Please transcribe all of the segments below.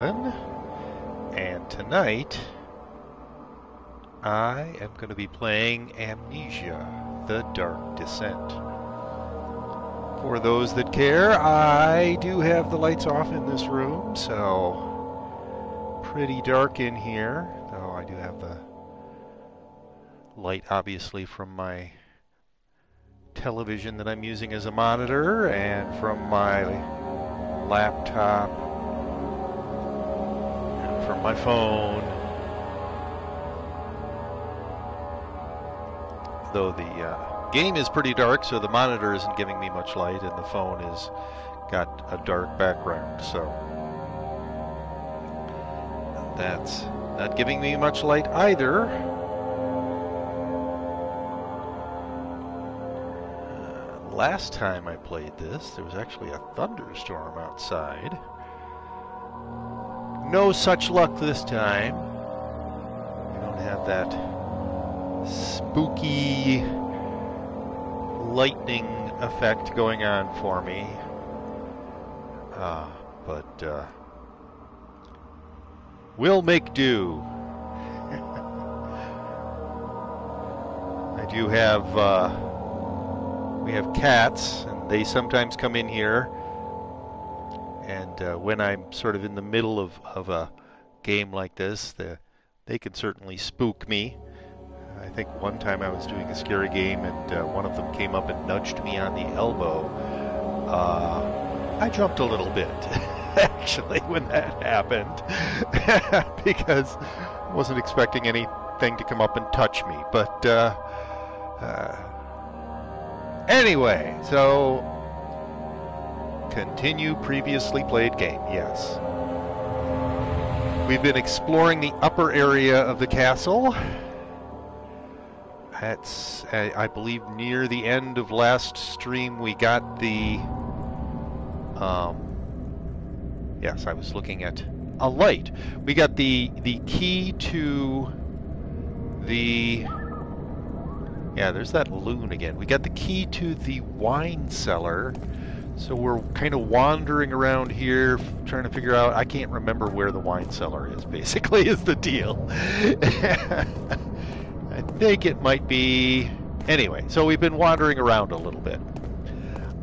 and tonight I am going to be playing Amnesia The Dark Descent. For those that care, I do have the lights off in this room, so pretty dark in here, though I do have the light obviously from my television that I'm using as a monitor and from my laptop from my phone. Though the uh, game is pretty dark, so the monitor isn't giving me much light, and the phone has got a dark background, so that's not giving me much light either. Uh, last time I played this, there was actually a thunderstorm outside. No such luck this time. We don't have that spooky lightning effect going on for me. Uh, but uh, we'll make do. I do have uh, we have cats, and they sometimes come in here and uh, when I'm sort of in the middle of, of a game like this, the, they can certainly spook me. I think one time I was doing a scary game and uh, one of them came up and nudged me on the elbow. Uh, I jumped a little bit, actually, when that happened, because I wasn't expecting anything to come up and touch me. But uh, uh, anyway, so Continue previously played game, yes. We've been exploring the upper area of the castle. That's, I believe, near the end of last stream we got the... Um, yes, I was looking at a light. We got the the key to the... Yeah, there's that loon again. We got the key to the wine cellar so we're kind of wandering around here, trying to figure out. I can't remember where the wine cellar is. Basically, is the deal. I think it might be. Anyway, so we've been wandering around a little bit.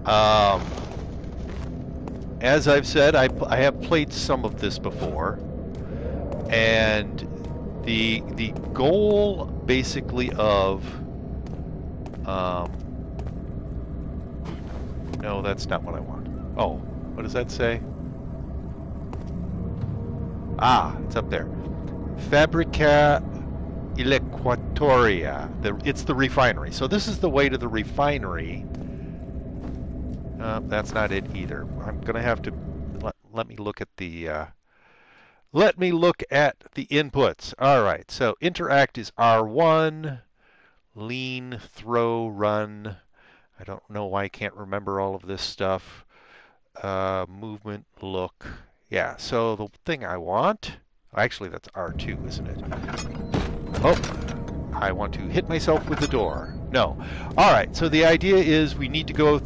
Um, as I've said, I, I have played some of this before, and the the goal basically of um, no, that's not what I want. Oh, what does that say? Ah, it's up there. Fabrica Equatoria. The, it's the refinery. So this is the way to the refinery. Uh, that's not it either. I'm going to have to let, let me look at the uh, let me look at the inputs. All right. So interact is R1, lean, throw, run, I don't know why I can't remember all of this stuff. Uh, movement, look. Yeah, so the thing I want... Actually, that's R2, isn't it? Oh, I want to hit myself with the door. No. All right, so the idea is we need to go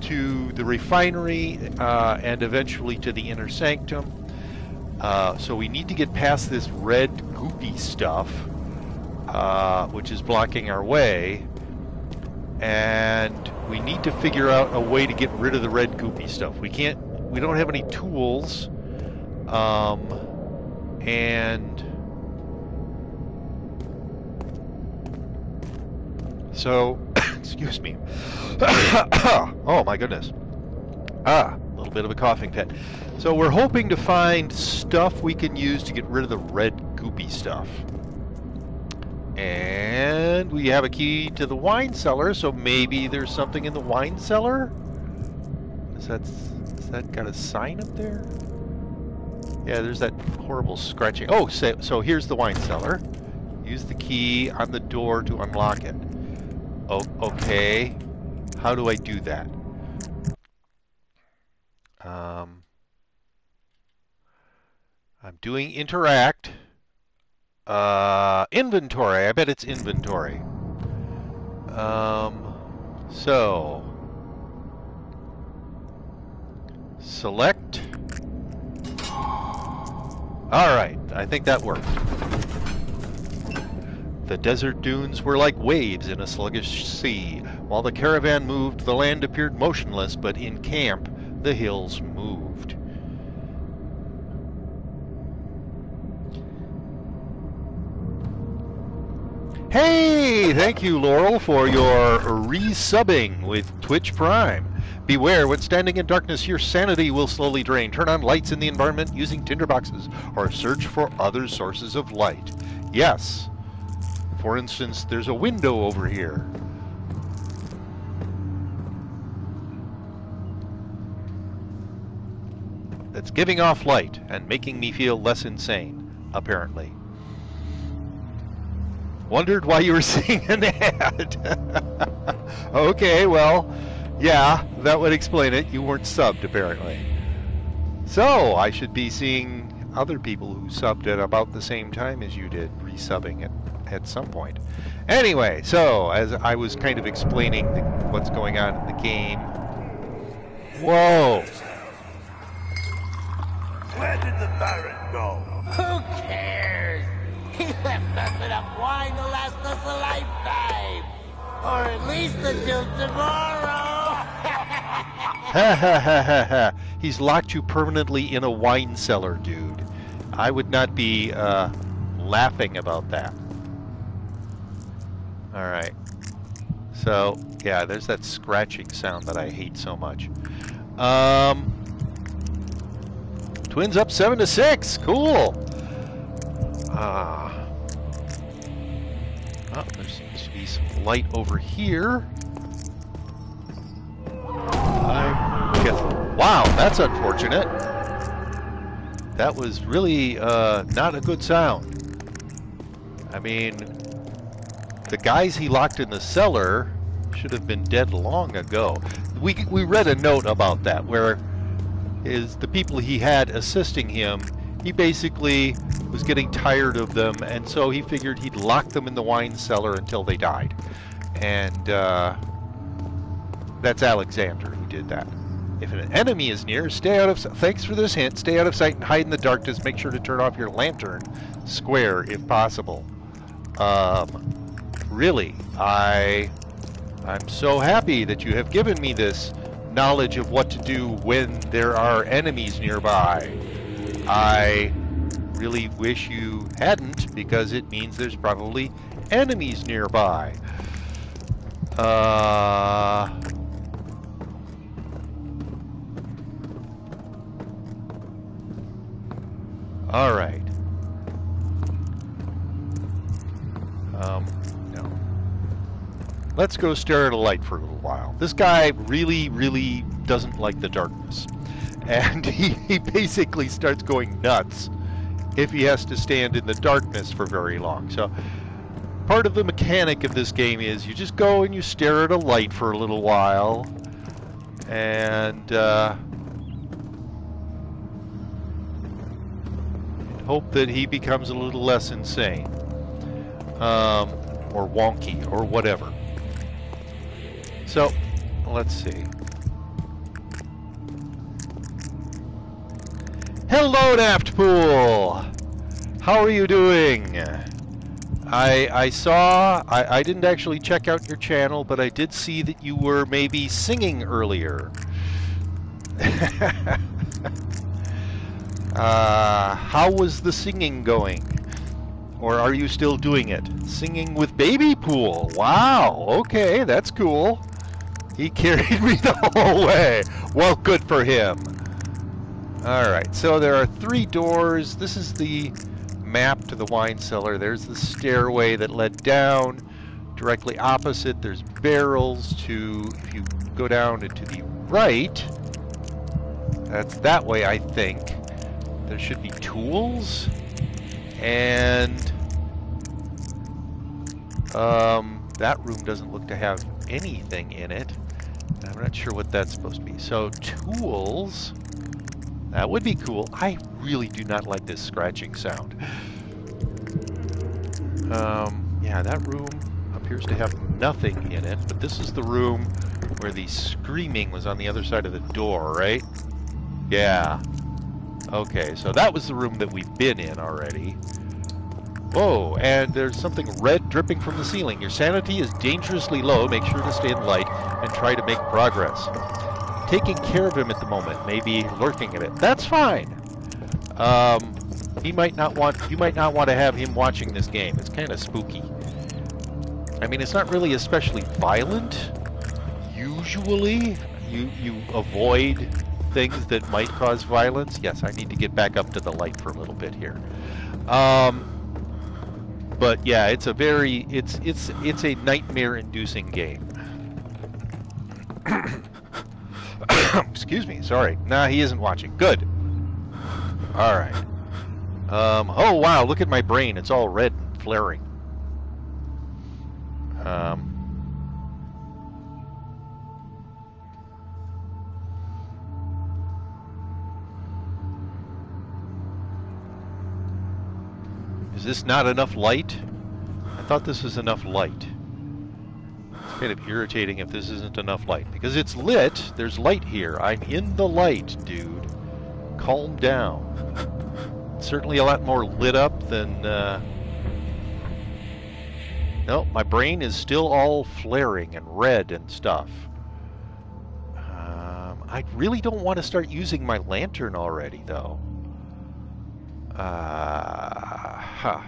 to the refinery uh, and eventually to the inner sanctum. Uh, so we need to get past this red goopy stuff, uh, which is blocking our way and we need to figure out a way to get rid of the red goopy stuff. We can't, we don't have any tools, um, and so, excuse me. oh my goodness. Ah, a little bit of a coughing fit. So we're hoping to find stuff we can use to get rid of the red goopy stuff. And we have a key to the wine cellar, so maybe there's something in the wine cellar? Is that, is that got a sign up there? Yeah, there's that horrible scratching. Oh, so, so here's the wine cellar. Use the key on the door to unlock it. Oh, okay. How do I do that? Um, I'm doing interact. Uh, inventory. I bet it's inventory. Um, so select Alright, I think that worked. The desert dunes were like waves in a sluggish sea. While the caravan moved, the land appeared motionless, but in camp, the hills moved. Hey! Thank you, Laurel, for your resubbing with Twitch Prime. Beware, when standing in darkness, your sanity will slowly drain. Turn on lights in the environment using tinderboxes or search for other sources of light. Yes. For instance, there's a window over here. That's giving off light and making me feel less insane, apparently. Wondered why you were seeing an ad. okay, well, yeah, that would explain it. You weren't subbed, apparently. So, I should be seeing other people who subbed at about the same time as you did, resubbing at, at some point. Anyway, so, as I was kind of explaining the, what's going on in the game. Whoa! Where did the Baron go? Who cares? He left enough wine to last us a lifetime. Or at least until tomorrow. He's locked you permanently in a wine cellar, dude. I would not be uh, laughing about that. Alright. So, yeah, there's that scratching sound that I hate so much. Um, twins up 7 to 6. Cool. Ah. Oh, there seems to be some light over here. Wow, that's unfortunate. That was really uh, not a good sound. I mean, the guys he locked in the cellar should have been dead long ago. We, we read a note about that where is the people he had assisting him, he basically was getting tired of them, and so he figured he'd lock them in the wine cellar until they died. And uh, that's Alexander who did that. If an enemy is near, stay out of. Thanks for this hint. Stay out of sight and hide in the darkness. Make sure to turn off your lantern square if possible. Um, really, I, I'm so happy that you have given me this knowledge of what to do when there are enemies nearby. I really wish you hadn't, because it means there's probably enemies nearby. Uh. All right. Um, no. Let's go stare at a light for a little while. This guy really, really doesn't like the darkness. And he, he basically starts going nuts if he has to stand in the darkness for very long. So part of the mechanic of this game is you just go and you stare at a light for a little while and uh, hope that he becomes a little less insane um, or wonky or whatever. So let's see. Hello, Naftpool! How are you doing? I I saw I, I didn't actually check out your channel, but I did see that you were maybe singing earlier. uh, how was the singing going? Or are you still doing it? Singing with Baby Pool. Wow, okay, that's cool. He carried me the whole way. Well, good for him. Alright, so there are three doors. This is the map to the wine cellar. There's the stairway that led down. Directly opposite, there's barrels to, if you go down to the right, that's that way, I think. There should be tools. And um, that room doesn't look to have anything in it. I'm not sure what that's supposed to be. So tools, that would be cool. I really do not like this scratching sound. Um, yeah, that room appears to have nothing in it, but this is the room where the screaming was on the other side of the door, right? Yeah. Okay, so that was the room that we've been in already. Whoa, and there's something red dripping from the ceiling. Your sanity is dangerously low. Make sure to stay in light and try to make progress. Taking care of him at the moment, maybe lurking at it. That's fine. Um, he might not want. You might not want to have him watching this game. It's kind of spooky. I mean, it's not really especially violent. Usually, you you avoid things that might cause violence. Yes, I need to get back up to the light for a little bit here. Um, but yeah, it's a very it's it's it's a nightmare-inducing game. Excuse me. Sorry. Nah, he isn't watching. Good. All right. Um, oh wow! Look at my brain. It's all red and flaring. Um, Is this not enough light? I thought this was enough light. Kind of irritating if this isn't enough light. Because it's lit. There's light here. I'm in the light, dude. Calm down. Certainly a lot more lit up than... Uh... No, my brain is still all flaring and red and stuff. Um, I really don't want to start using my lantern already, though. Uh, huh.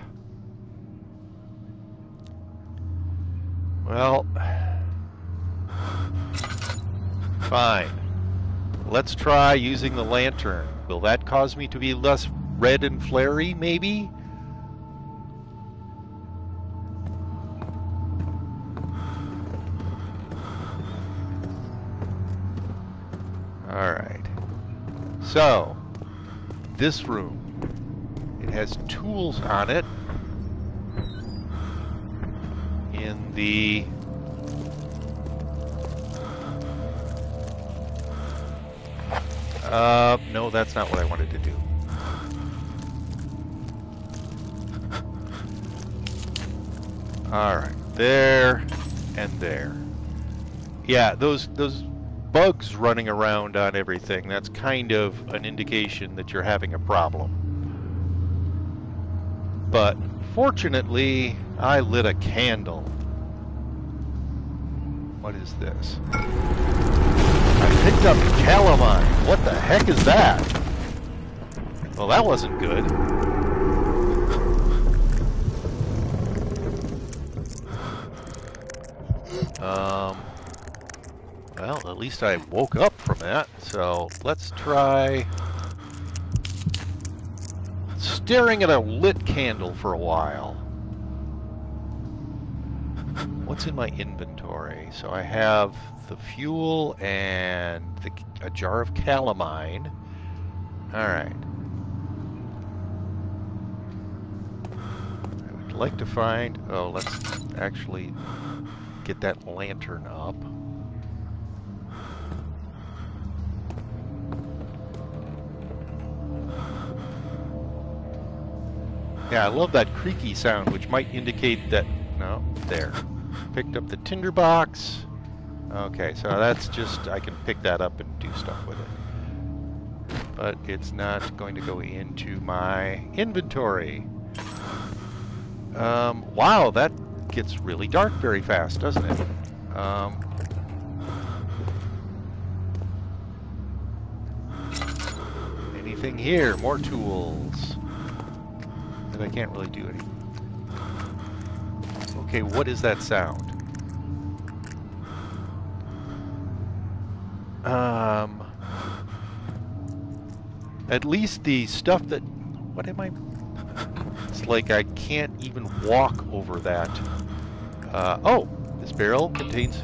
Well, fine. Let's try using the lantern. Will that cause me to be less red and flary, maybe? Alright. So, this room. It has tools on it. In the Uh, no, that's not what I wanted to do. All right, there and there. Yeah, those those bugs running around on everything, that's kind of an indication that you're having a problem. But fortunately, I lit a candle. What is this? I picked up calamine. What the heck is that? Well, that wasn't good. Um, well, at least I woke up from that. So let's try staring at a lit candle for a while. What's in my inventory? So I have the fuel and the, a jar of calamine. Alright. I would like to find... Oh, let's actually get that lantern up. Yeah, I love that creaky sound, which might indicate that... No, there. Picked up the tinderbox. Okay, so that's just... I can pick that up and do stuff with it. But it's not going to go into my inventory. Um, wow, that gets really dark very fast, doesn't it? Um, anything here? More tools. But I can't really do anything. Okay, what is that sound? Um, at least the stuff that... What am I... It's like I can't even walk over that. Uh, oh, this barrel contains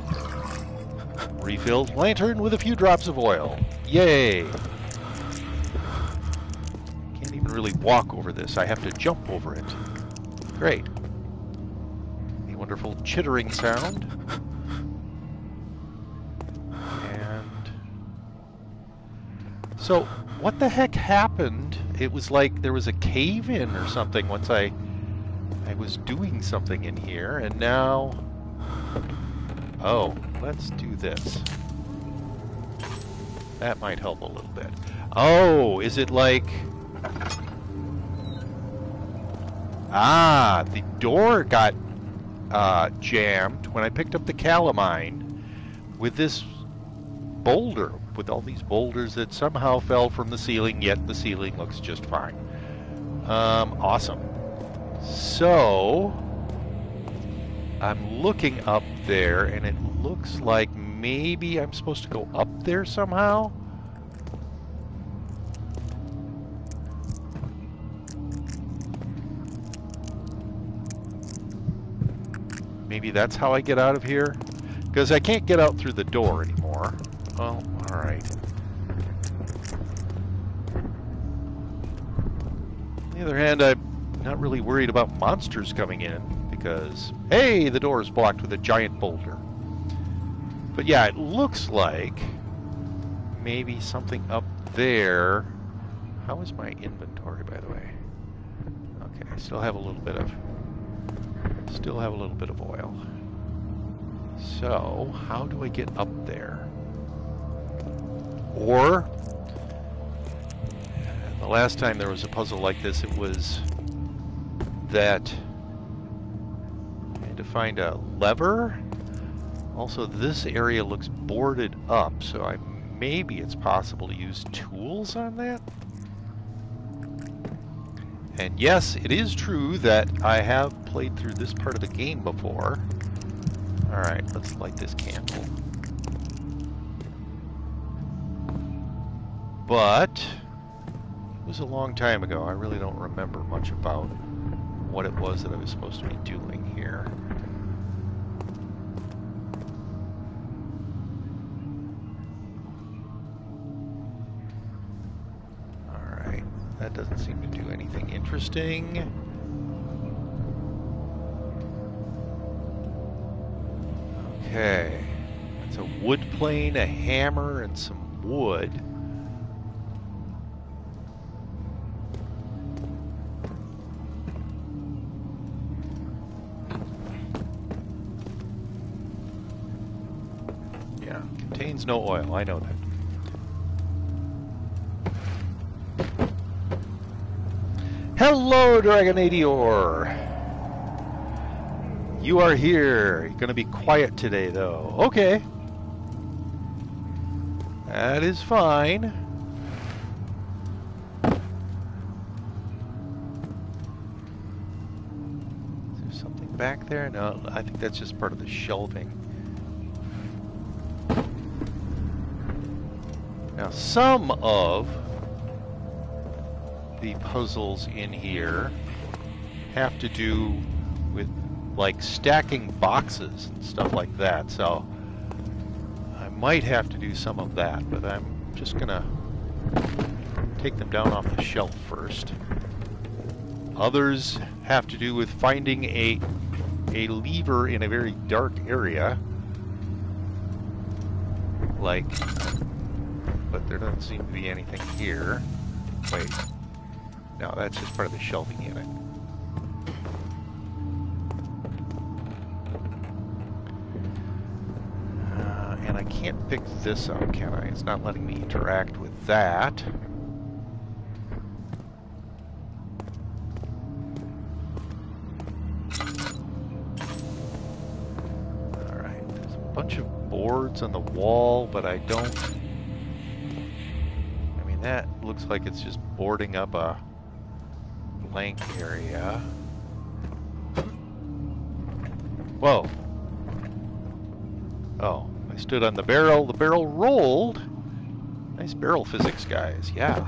refilled lantern with a few drops of oil. Yay! Really walk over this. I have to jump over it. Great. A wonderful chittering sound. And... So, what the heck happened? It was like there was a cave in or something once I I was doing something in here and now Oh, let's do this. That might help a little bit. Oh, is it like Ah, the door got uh, jammed when I picked up the calamine with this boulder, with all these boulders that somehow fell from the ceiling, yet the ceiling looks just fine. Um, awesome. So, I'm looking up there, and it looks like maybe I'm supposed to go up there somehow? Maybe that's how I get out of here? Because I can't get out through the door anymore. Well, alright. On the other hand, I'm not really worried about monsters coming in because, hey, the door is blocked with a giant boulder. But yeah, it looks like maybe something up there. How is my inventory, by the way? Okay, I still have a little bit of Still have a little bit of oil. So, how do I get up there? Or, the last time there was a puzzle like this, it was that I had to find a lever. Also, this area looks boarded up, so I maybe it's possible to use tools on that? And yes, it is true that I have played through this part of the game before. Alright, let's light this candle. But, it was a long time ago. I really don't remember much about what it was that I was supposed to be doing here. Alright, that doesn't seem to anything interesting. Okay. It's a wood plane, a hammer, and some wood. Yeah, contains no oil, I know that. Hello, Dragonadior! You are here. You're going to be quiet today, though. Okay. That is fine. Is there something back there? No, I think that's just part of the shelving. Now, some of the puzzles in here have to do with like stacking boxes and stuff like that. So I might have to do some of that, but I'm just gonna take them down off the shelf first. Others have to do with finding a a lever in a very dark area. Like, but there doesn't seem to be anything here. Wait. No, that's just part of the shelving unit. Uh, and I can't pick this up, can I? It's not letting me interact with that. There's a bunch of boards on the wall, but I don't... I mean, that looks like it's just boarding up a blank area. Whoa. Oh. I stood on the barrel, the barrel rolled. Nice barrel physics, guys, yeah.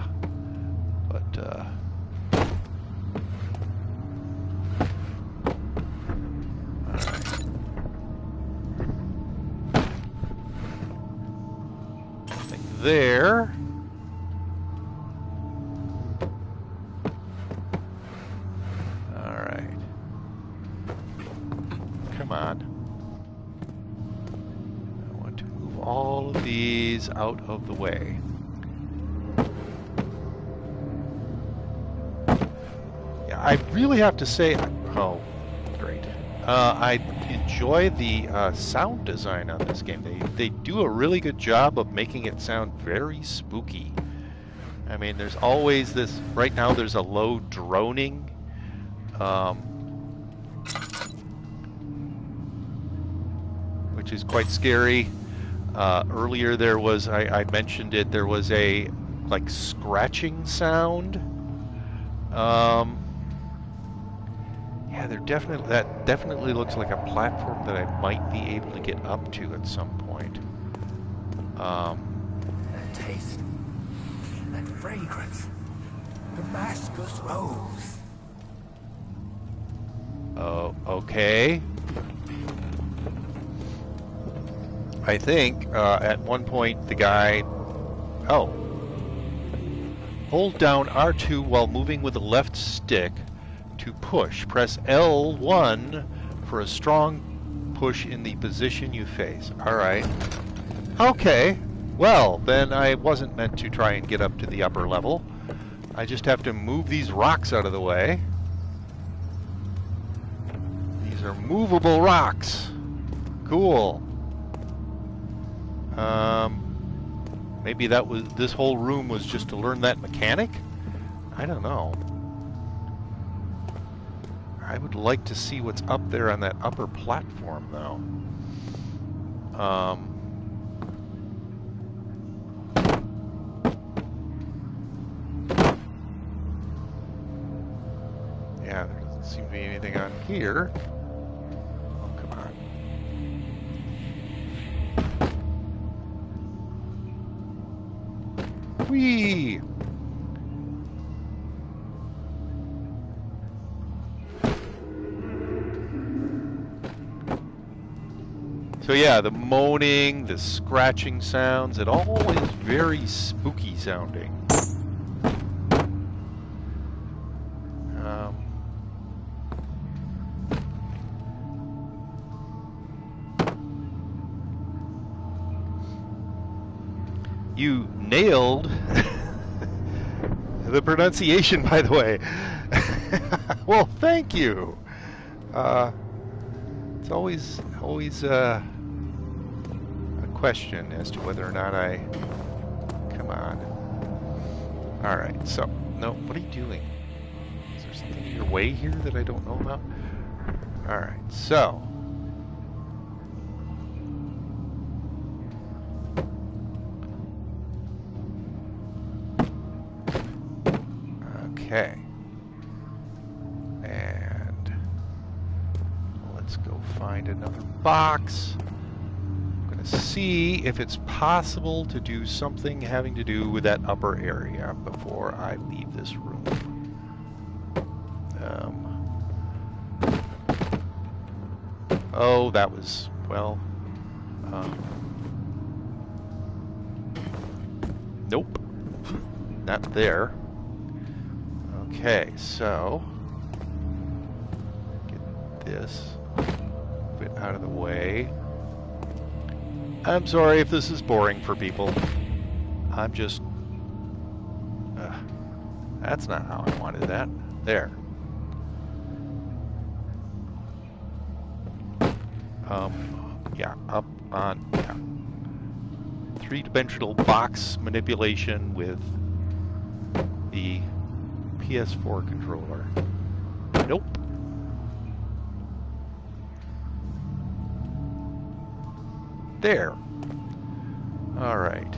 Have to say, oh, great. Uh, I enjoy the uh, sound design on this game. They they do a really good job of making it sound very spooky. I mean, there's always this. Right now, there's a low droning. Um, which is quite scary. Uh, earlier, there was, I, I mentioned it, there was a like scratching sound. Um, yeah, there definitely that definitely looks like a platform that I might be able to get up to at some point. Um, That taste. That fragrance. Damascus rose. oh, okay. I think uh, at one point the guy. Oh. Hold down R2 while moving with the left stick to push. Press L1 for a strong push in the position you face. Alright. Okay. Well, then I wasn't meant to try and get up to the upper level. I just have to move these rocks out of the way. These are movable rocks. Cool. Um, maybe that was this whole room was just to learn that mechanic. I don't know. I would like to see what's up there on that upper platform, though. Um. Yeah, there doesn't seem to be anything on here. Oh, come on. Yeah, the moaning, the scratching sounds, it all is very spooky sounding. Um, you nailed the pronunciation, by the way. well, thank you. Uh, it's always always uh, question as to whether or not I come on. All right, so no, what are you doing? Is there something in your way here that I don't know about? All right, so. Okay. And let's go find another box. See if it's possible to do something having to do with that upper area before I leave this room. Um, oh, that was, well, um, nope, not there. Okay, so get this bit out of the way. I'm sorry if this is boring for people. I'm just. Uh, that's not how I wanted that. There. Um, yeah, up on. Yeah. Three dimensional box manipulation with the PS4 controller. There. All right.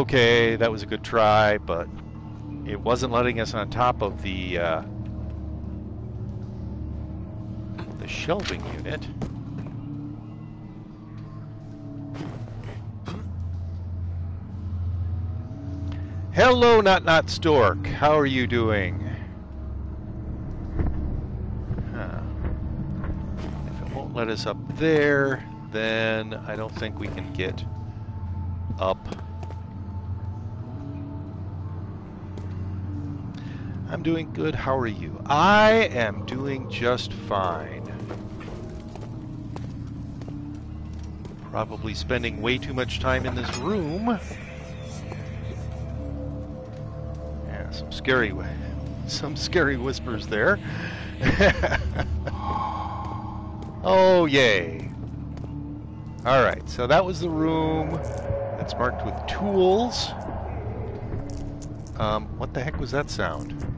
Okay, that was a good try, but it wasn't letting us on top of the uh, the shelving unit. Hello, Not Not Stork. How are you doing? Huh. If it won't let us up there, then I don't think we can get up. Doing good. How are you? I am doing just fine. Probably spending way too much time in this room. Yeah, some scary, some scary whispers there. oh, yay. All right, so that was the room that's marked with tools. Um, what the heck was that sound?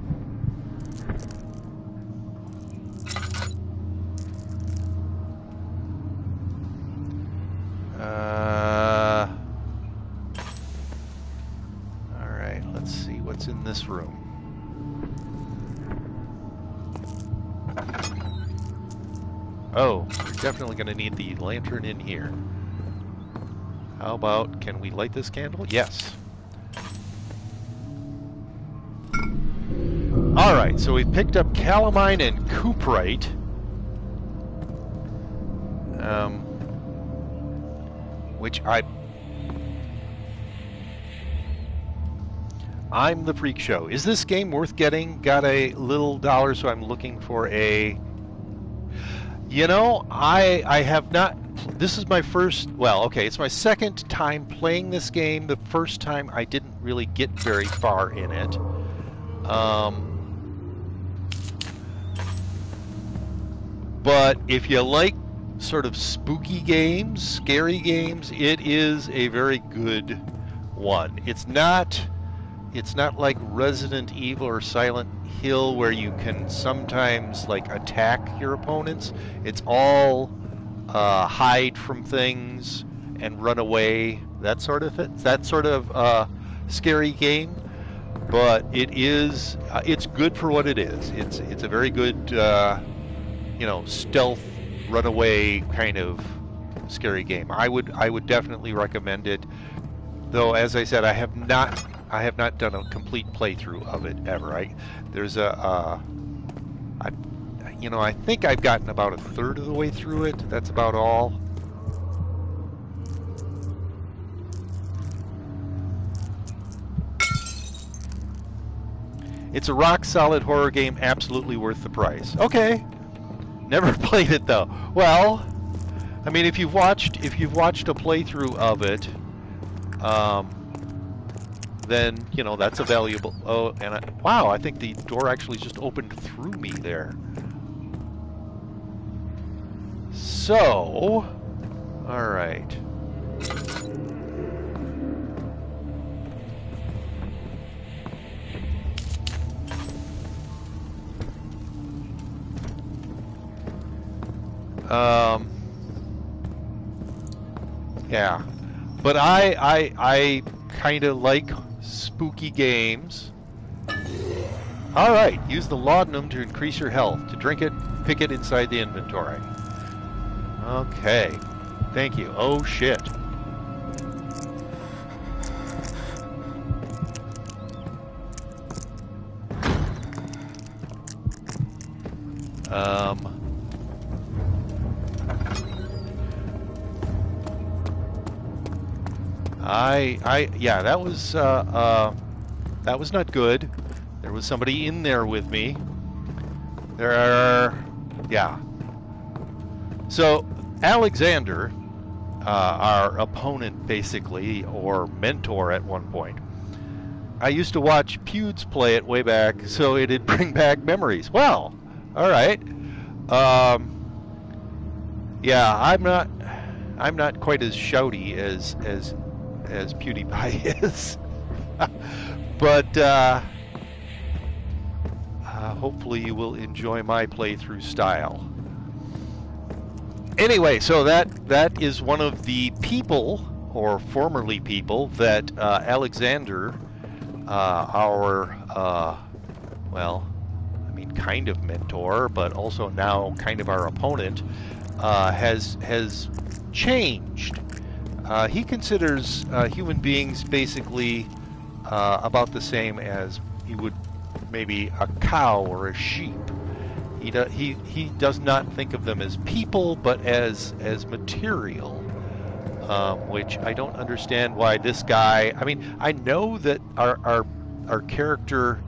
Definitely going to need the lantern in here. How about, can we light this candle? Yes. Alright, so we picked up calamine and cuprite. Um, which I... I'm the Freak Show. Is this game worth getting? Got a little dollar, so I'm looking for a... You know, I I have not... This is my first... Well, okay, it's my second time playing this game. The first time I didn't really get very far in it. Um... But if you like sort of spooky games, scary games, it is a very good one. It's not it's not like Resident Evil or Silent Hill where you can sometimes like attack your opponents. It's all uh, hide from things and run away. That sort of it. That sort of uh, scary game. But it is uh, it's good for what it is. It's it's a very good uh, you know, stealth, runaway kind of scary game. I would I would definitely recommend it. Though, as I said, I have not I have not done a complete playthrough of it ever. I there's a uh, I you know I think I've gotten about a third of the way through it. That's about all. It's a rock solid horror game, absolutely worth the price. Okay, Never played it though. Well, I mean, if you've watched if you've watched a playthrough of it, um, then you know that's a valuable. Oh, and I, wow, I think the door actually just opened through me there. So, all right. Um, yeah, but I I I kind of like spooky games. All right, use the laudanum to increase your health. To drink it, pick it inside the inventory. Okay, thank you. Oh shit. I, yeah, that was, uh, uh, that was not good. There was somebody in there with me. There are, yeah. So, Alexander, uh, our opponent, basically, or mentor at one point, I used to watch Pewds play it way back, so it'd bring back memories. Well, all right. Um, yeah, I'm not, I'm not quite as shouty as as as PewDiePie is. but uh, uh, hopefully you will enjoy my playthrough style. Anyway, so that that is one of the people, or formerly people, that uh, Alexander, uh, our, uh, well, I mean, kind of mentor, but also now kind of our opponent, uh, has has changed uh, he considers uh, human beings basically uh, about the same as he would maybe a cow or a sheep. He, do, he, he does not think of them as people, but as as material. Um, which I don't understand why this guy. I mean, I know that our our our character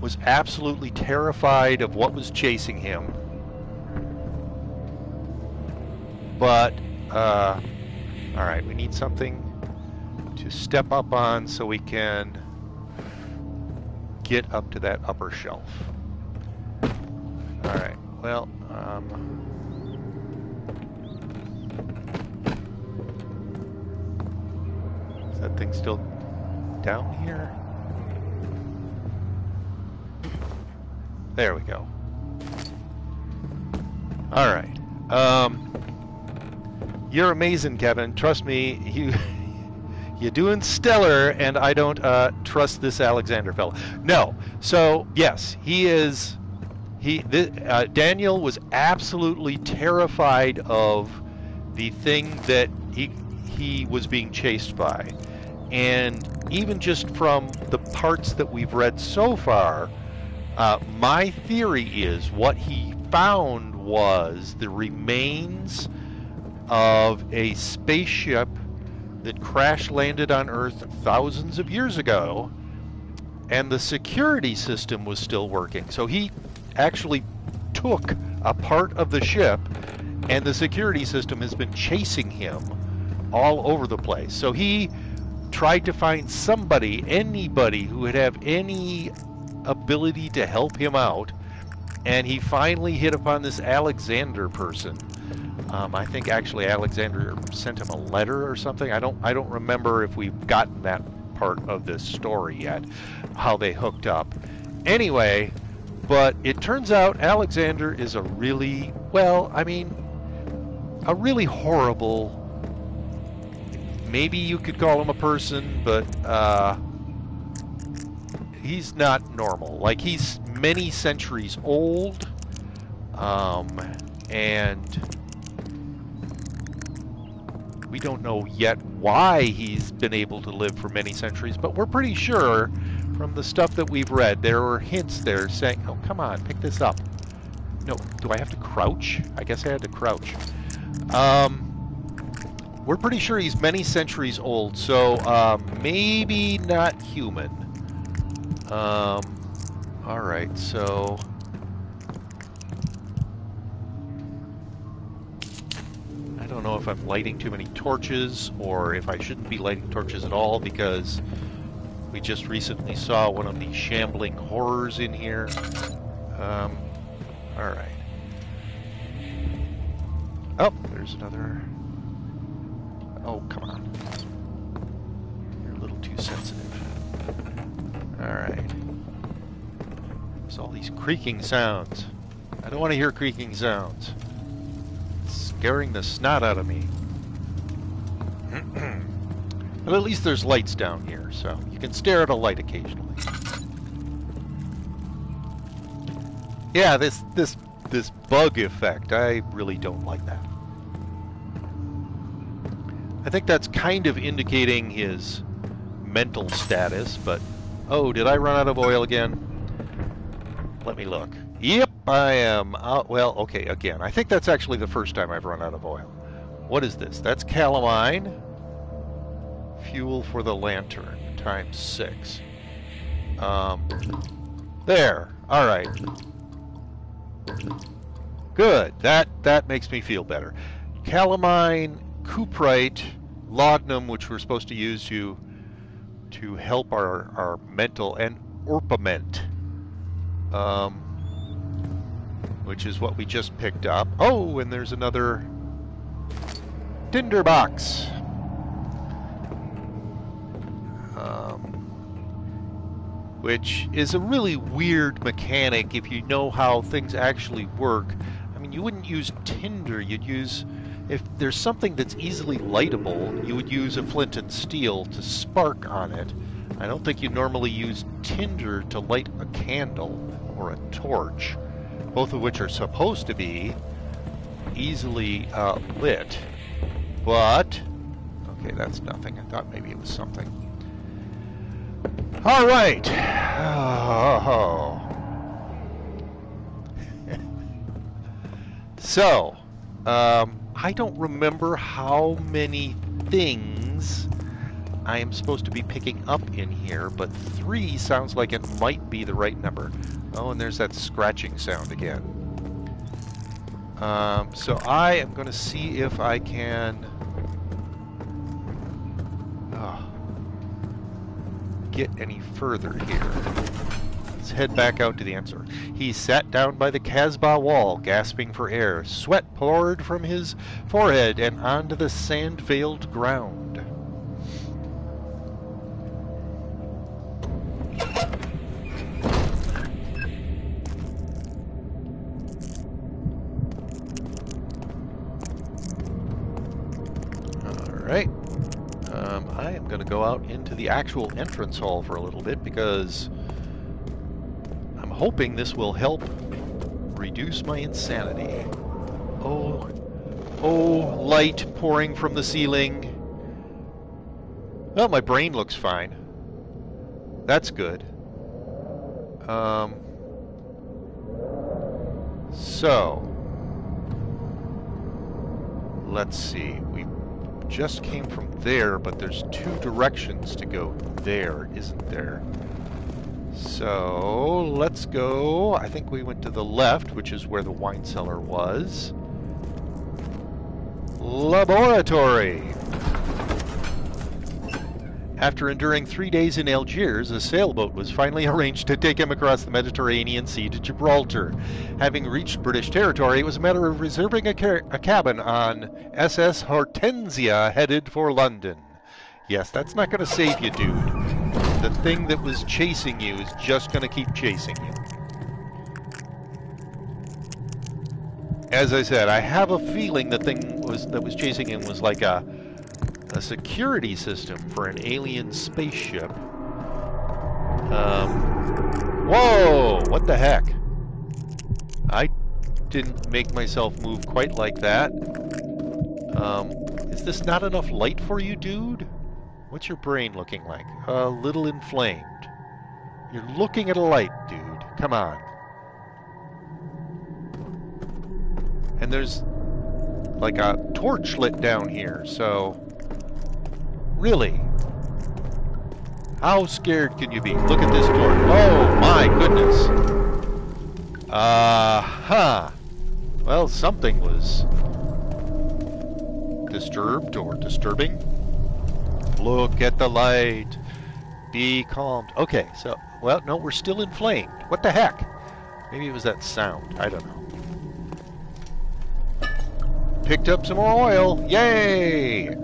was absolutely terrified of what was chasing him. But, uh, all right, we need something to step up on so we can get up to that upper shelf. All right, well, um, is that thing still down here? There we go. All right. Um, you're amazing, Kevin. Trust me, you you're doing stellar, and I don't uh, trust this Alexander fellow. No. So yes, he is. He th- uh, Daniel was absolutely terrified of the thing that he he was being chased by, and even just from the parts that we've read so far, uh, my theory is what he found was the remains of a spaceship that crash landed on Earth thousands of years ago, and the security system was still working. So he actually took a part of the ship, and the security system has been chasing him all over the place. So he tried to find somebody, anybody who would have any ability to help him out, and he finally hit upon this Alexander person. Um, I think actually Alexander sent him a letter or something. I don't I don't remember if we've gotten that part of this story yet, how they hooked up. Anyway, but it turns out Alexander is a really well, I mean, a really horrible. Maybe you could call him a person, but uh, he's not normal. Like he's many centuries old, um, and we don't know yet why he's been able to live for many centuries, but we're pretty sure from the stuff that we've read, there were hints there saying, "Oh, come on, pick this up." No, do I have to crouch? I guess I had to crouch. Um, we're pretty sure he's many centuries old, so um, maybe not human. Um, all right, so know if I'm lighting too many torches or if I shouldn't be lighting torches at all because we just recently saw one of these shambling horrors in here. Um, all right. Oh, there's another. Oh, come on. You're a little too sensitive. All right. There's all these creaking sounds. I don't want to hear creaking sounds. Scaring the snot out of me. but at least there's lights down here, so you can stare at a light occasionally. Yeah, this this this bug effect, I really don't like that. I think that's kind of indicating his mental status, but oh, did I run out of oil again? Let me look. Yep, I am out. Well, okay, again, I think that's actually the first time I've run out of oil. What is this? That's calamine. Fuel for the lantern, times six. Um, there. All right. Good. That that makes me feel better. Calamine, cuprite, laudanum, which we're supposed to use to to help our our mental, and orpiment, um, which is what we just picked up. Oh, and there's another tinder box. Um, which is a really weird mechanic if you know how things actually work. I mean, you wouldn't use tinder, you'd use. If there's something that's easily lightable, you would use a flint and steel to spark on it. I don't think you normally use tinder to light a candle or a torch, both of which are supposed to be easily uh, lit. But, okay, that's nothing. I thought maybe it was something. All right. Oh. so, um, I don't remember how many things I am supposed to be picking up in here, but three sounds like it might be the right number. Oh, and there's that scratching sound again. Um, so I am going to see if I can oh, get any further here. Let's head back out to the answer. He sat down by the Casbah wall, gasping for air. Sweat poured from his forehead and onto the sand-veiled ground. Go out into the actual entrance hall for a little bit because I'm hoping this will help reduce my insanity. Oh, oh, light pouring from the ceiling. Well, my brain looks fine. That's good. Um, so, let's see. We just came from there, but there's two directions to go there, isn't there? So, let's go. I think we went to the left, which is where the wine cellar was. Laboratory! After enduring three days in Algiers, a sailboat was finally arranged to take him across the Mediterranean Sea to Gibraltar. Having reached British territory, it was a matter of reserving a, ca a cabin on SS Hortensia headed for London. Yes, that's not going to save you, dude. The thing that was chasing you is just going to keep chasing you. As I said, I have a feeling the thing was that was chasing him was like a a security system for an alien spaceship. Um, whoa! What the heck? I didn't make myself move quite like that. Um, is this not enough light for you, dude? What's your brain looking like? A little inflamed. You're looking at a light, dude. Come on. And there's like a torch lit down here, so Really? How scared can you be? Look at this door. Oh my goodness. Uh-huh. Well, something was disturbed or disturbing. Look at the light. Be calmed. Okay, so, well, no, we're still inflamed. What the heck? Maybe it was that sound. I don't know. Picked up some more oil. Yay!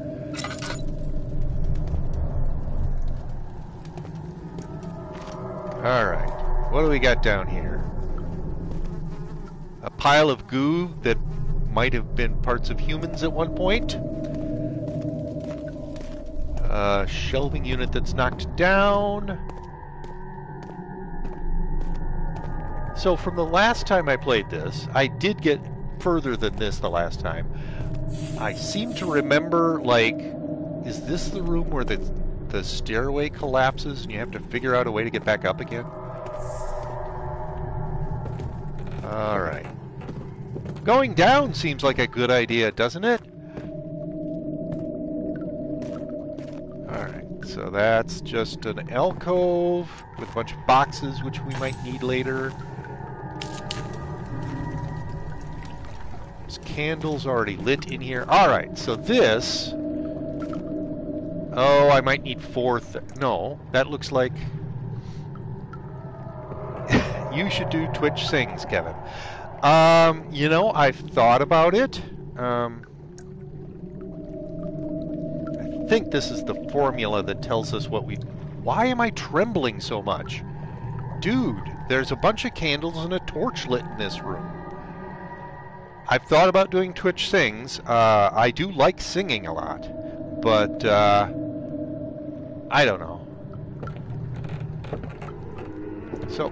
Alright. What do we got down here? A pile of goo that might have been parts of humans at one point. A shelving unit that's knocked down. So from the last time I played this, I did get further than this the last time. I seem to remember, like, is this the room where the the stairway collapses and you have to figure out a way to get back up again? Alright. Going down seems like a good idea, doesn't it? Alright, so that's just an alcove with a bunch of boxes which we might need later. There's candles already lit in here. Alright, so this Oh, I might need fourth. No, that looks like... you should do Twitch Sings, Kevin. Um, you know, I've thought about it. Um, I think this is the formula that tells us what we... Why am I trembling so much? Dude, there's a bunch of candles and a torch lit in this room. I've thought about doing Twitch Sings. Uh, I do like singing a lot, but uh, I don't know. So,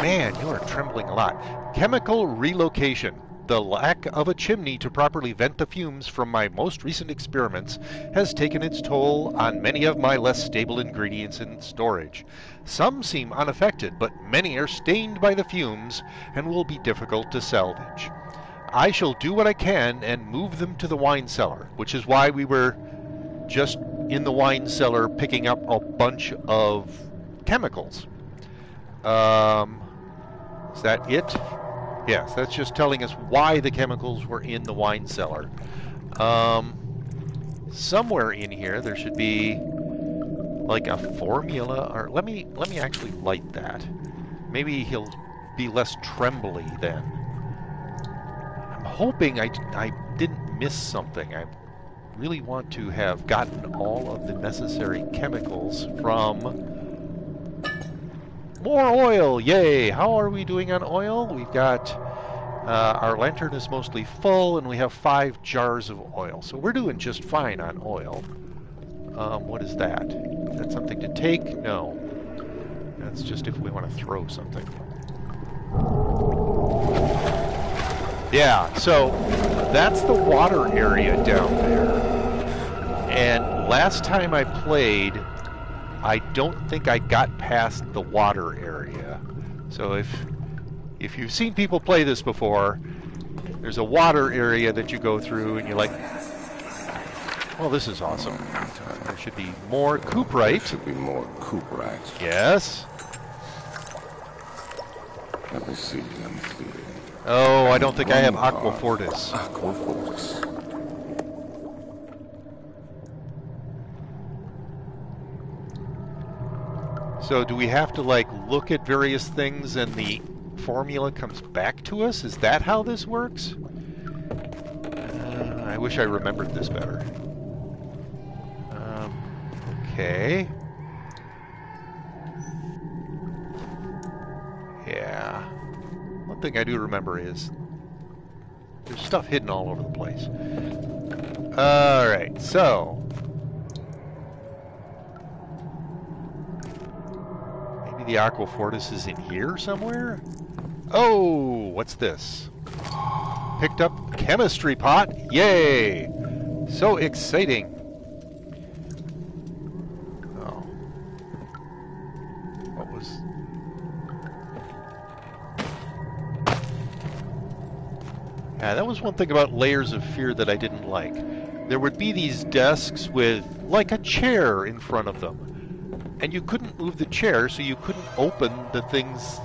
man, you are trembling a lot. Chemical relocation. The lack of a chimney to properly vent the fumes from my most recent experiments has taken its toll on many of my less stable ingredients in storage. Some seem unaffected, but many are stained by the fumes and will be difficult to salvage. I shall do what I can and move them to the wine cellar, which is why we were just in the wine cellar picking up a bunch of chemicals. Um, is that it? Yes, that's just telling us why the chemicals were in the wine cellar. Um, somewhere in here there should be like a formula or let me let me actually light that. Maybe he'll be less trembly then. I'm hoping I, I didn't miss something. I really want to have gotten all of the necessary chemicals from more oil. Yay! How are we doing on oil? We've got uh, our lantern is mostly full, and we have five jars of oil. So we're doing just fine on oil. Um, what is that? Is that something to take? No. That's just if we want to throw something. Yeah, so that's the water area down there. And last time I played, I don't think I got past the water area. So if if you've seen people play this before, there's a water area that you go through and you're like, well, this is awesome. There should be more Cuprite. Should be more Cuprite. Yes. Let me see. Let me see. Oh, I don't think I have Aqua Fortis. Aqua Fortis. So do we have to like look at various things and the formula comes back to us? Is that how this works? Uh, I wish I remembered this better. Um, okay. Yeah. One thing I do remember is there's stuff hidden all over the place. Alright, so the Aqua Fortis is in here somewhere? Oh, what's this? Picked up chemistry pot. Yay! So exciting. Oh. What was Yeah, that was one thing about Layers of Fear that I didn't like. There would be these desks with, like, a chair in front of them. And you couldn't move the chair, so you couldn't open the things.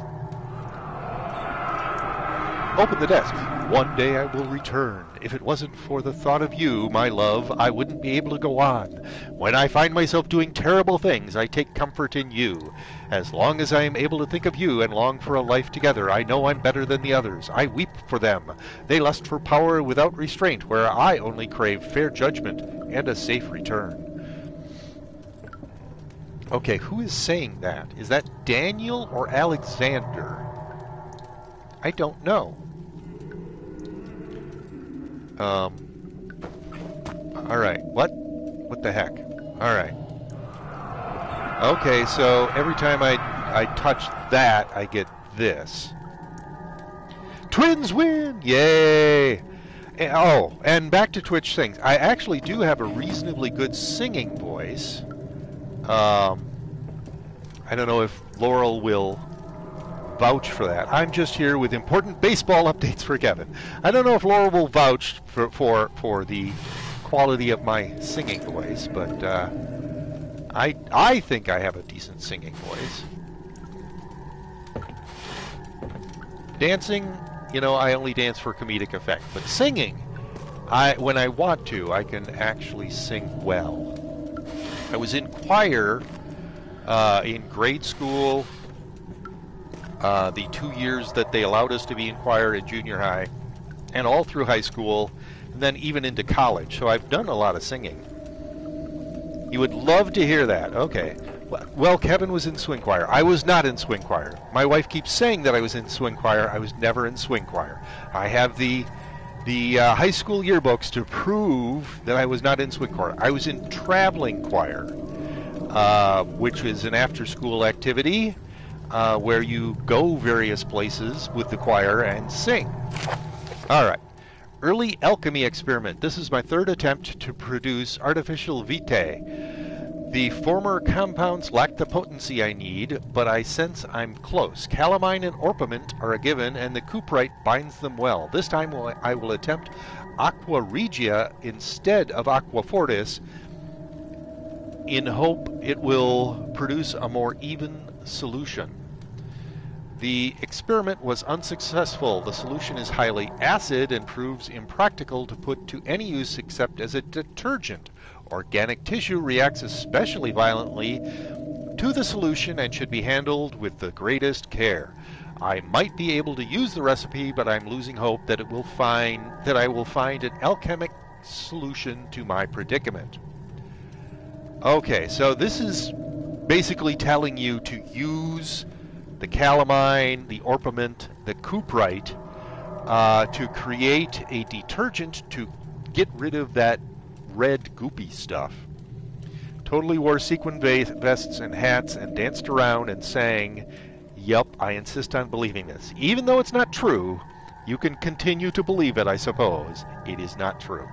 Open the desk. One day I will return. If it wasn't for the thought of you, my love, I wouldn't be able to go on. When I find myself doing terrible things, I take comfort in you. As long as I am able to think of you and long for a life together, I know I'm better than the others. I weep for them. They lust for power without restraint, where I only crave fair judgment and a safe return. Okay, who is saying that? Is that Daniel or Alexander? I don't know. Um. All right. What? What the heck? All right. Okay, so every time I I touch that, I get this. Twins win! Yay! And, oh, and back to Twitch Sings. I actually do have a reasonably good singing voice. Um, I don't know if Laurel will vouch for that. I'm just here with important baseball updates for Kevin. I don't know if Laurel will vouch for for, for the quality of my singing voice, but uh, I I think I have a decent singing voice. Dancing, you know, I only dance for comedic effect, but singing, I when I want to, I can actually sing well. I was in choir uh, in grade school, uh, the two years that they allowed us to be in choir at junior high, and all through high school, and then even into college. So I've done a lot of singing. You would love to hear that. Okay. Well, Kevin was in swing choir. I was not in swing choir. My wife keeps saying that I was in swing choir. I was never in swing choir. I have the the uh, high school yearbooks to prove that I was not in swing choir. I was in traveling choir, uh, which is an after-school activity uh, where you go various places with the choir and sing. All right. Early alchemy experiment. This is my third attempt to produce artificial vitae. The former compounds lack the potency I need, but I sense I'm close. Calamine and orpiment are a given, and the cuprite binds them well. This time I will attempt aqua regia instead of aqua fortis, in hope it will produce a more even solution. The experiment was unsuccessful. The solution is highly acid and proves impractical to put to any use except as a detergent. Organic tissue reacts especially violently to the solution and should be handled with the greatest care. I might be able to use the recipe, but I'm losing hope that it will find that I will find an alchemic solution to my predicament. Okay, so this is basically telling you to use the calamine, the orpiment, the cuprite uh, to create a detergent to get rid of that red goopy stuff. Totally wore sequin vests and hats and danced around and sang, Yup, I insist on believing this. Even though it's not true, you can continue to believe it, I suppose. It is not true.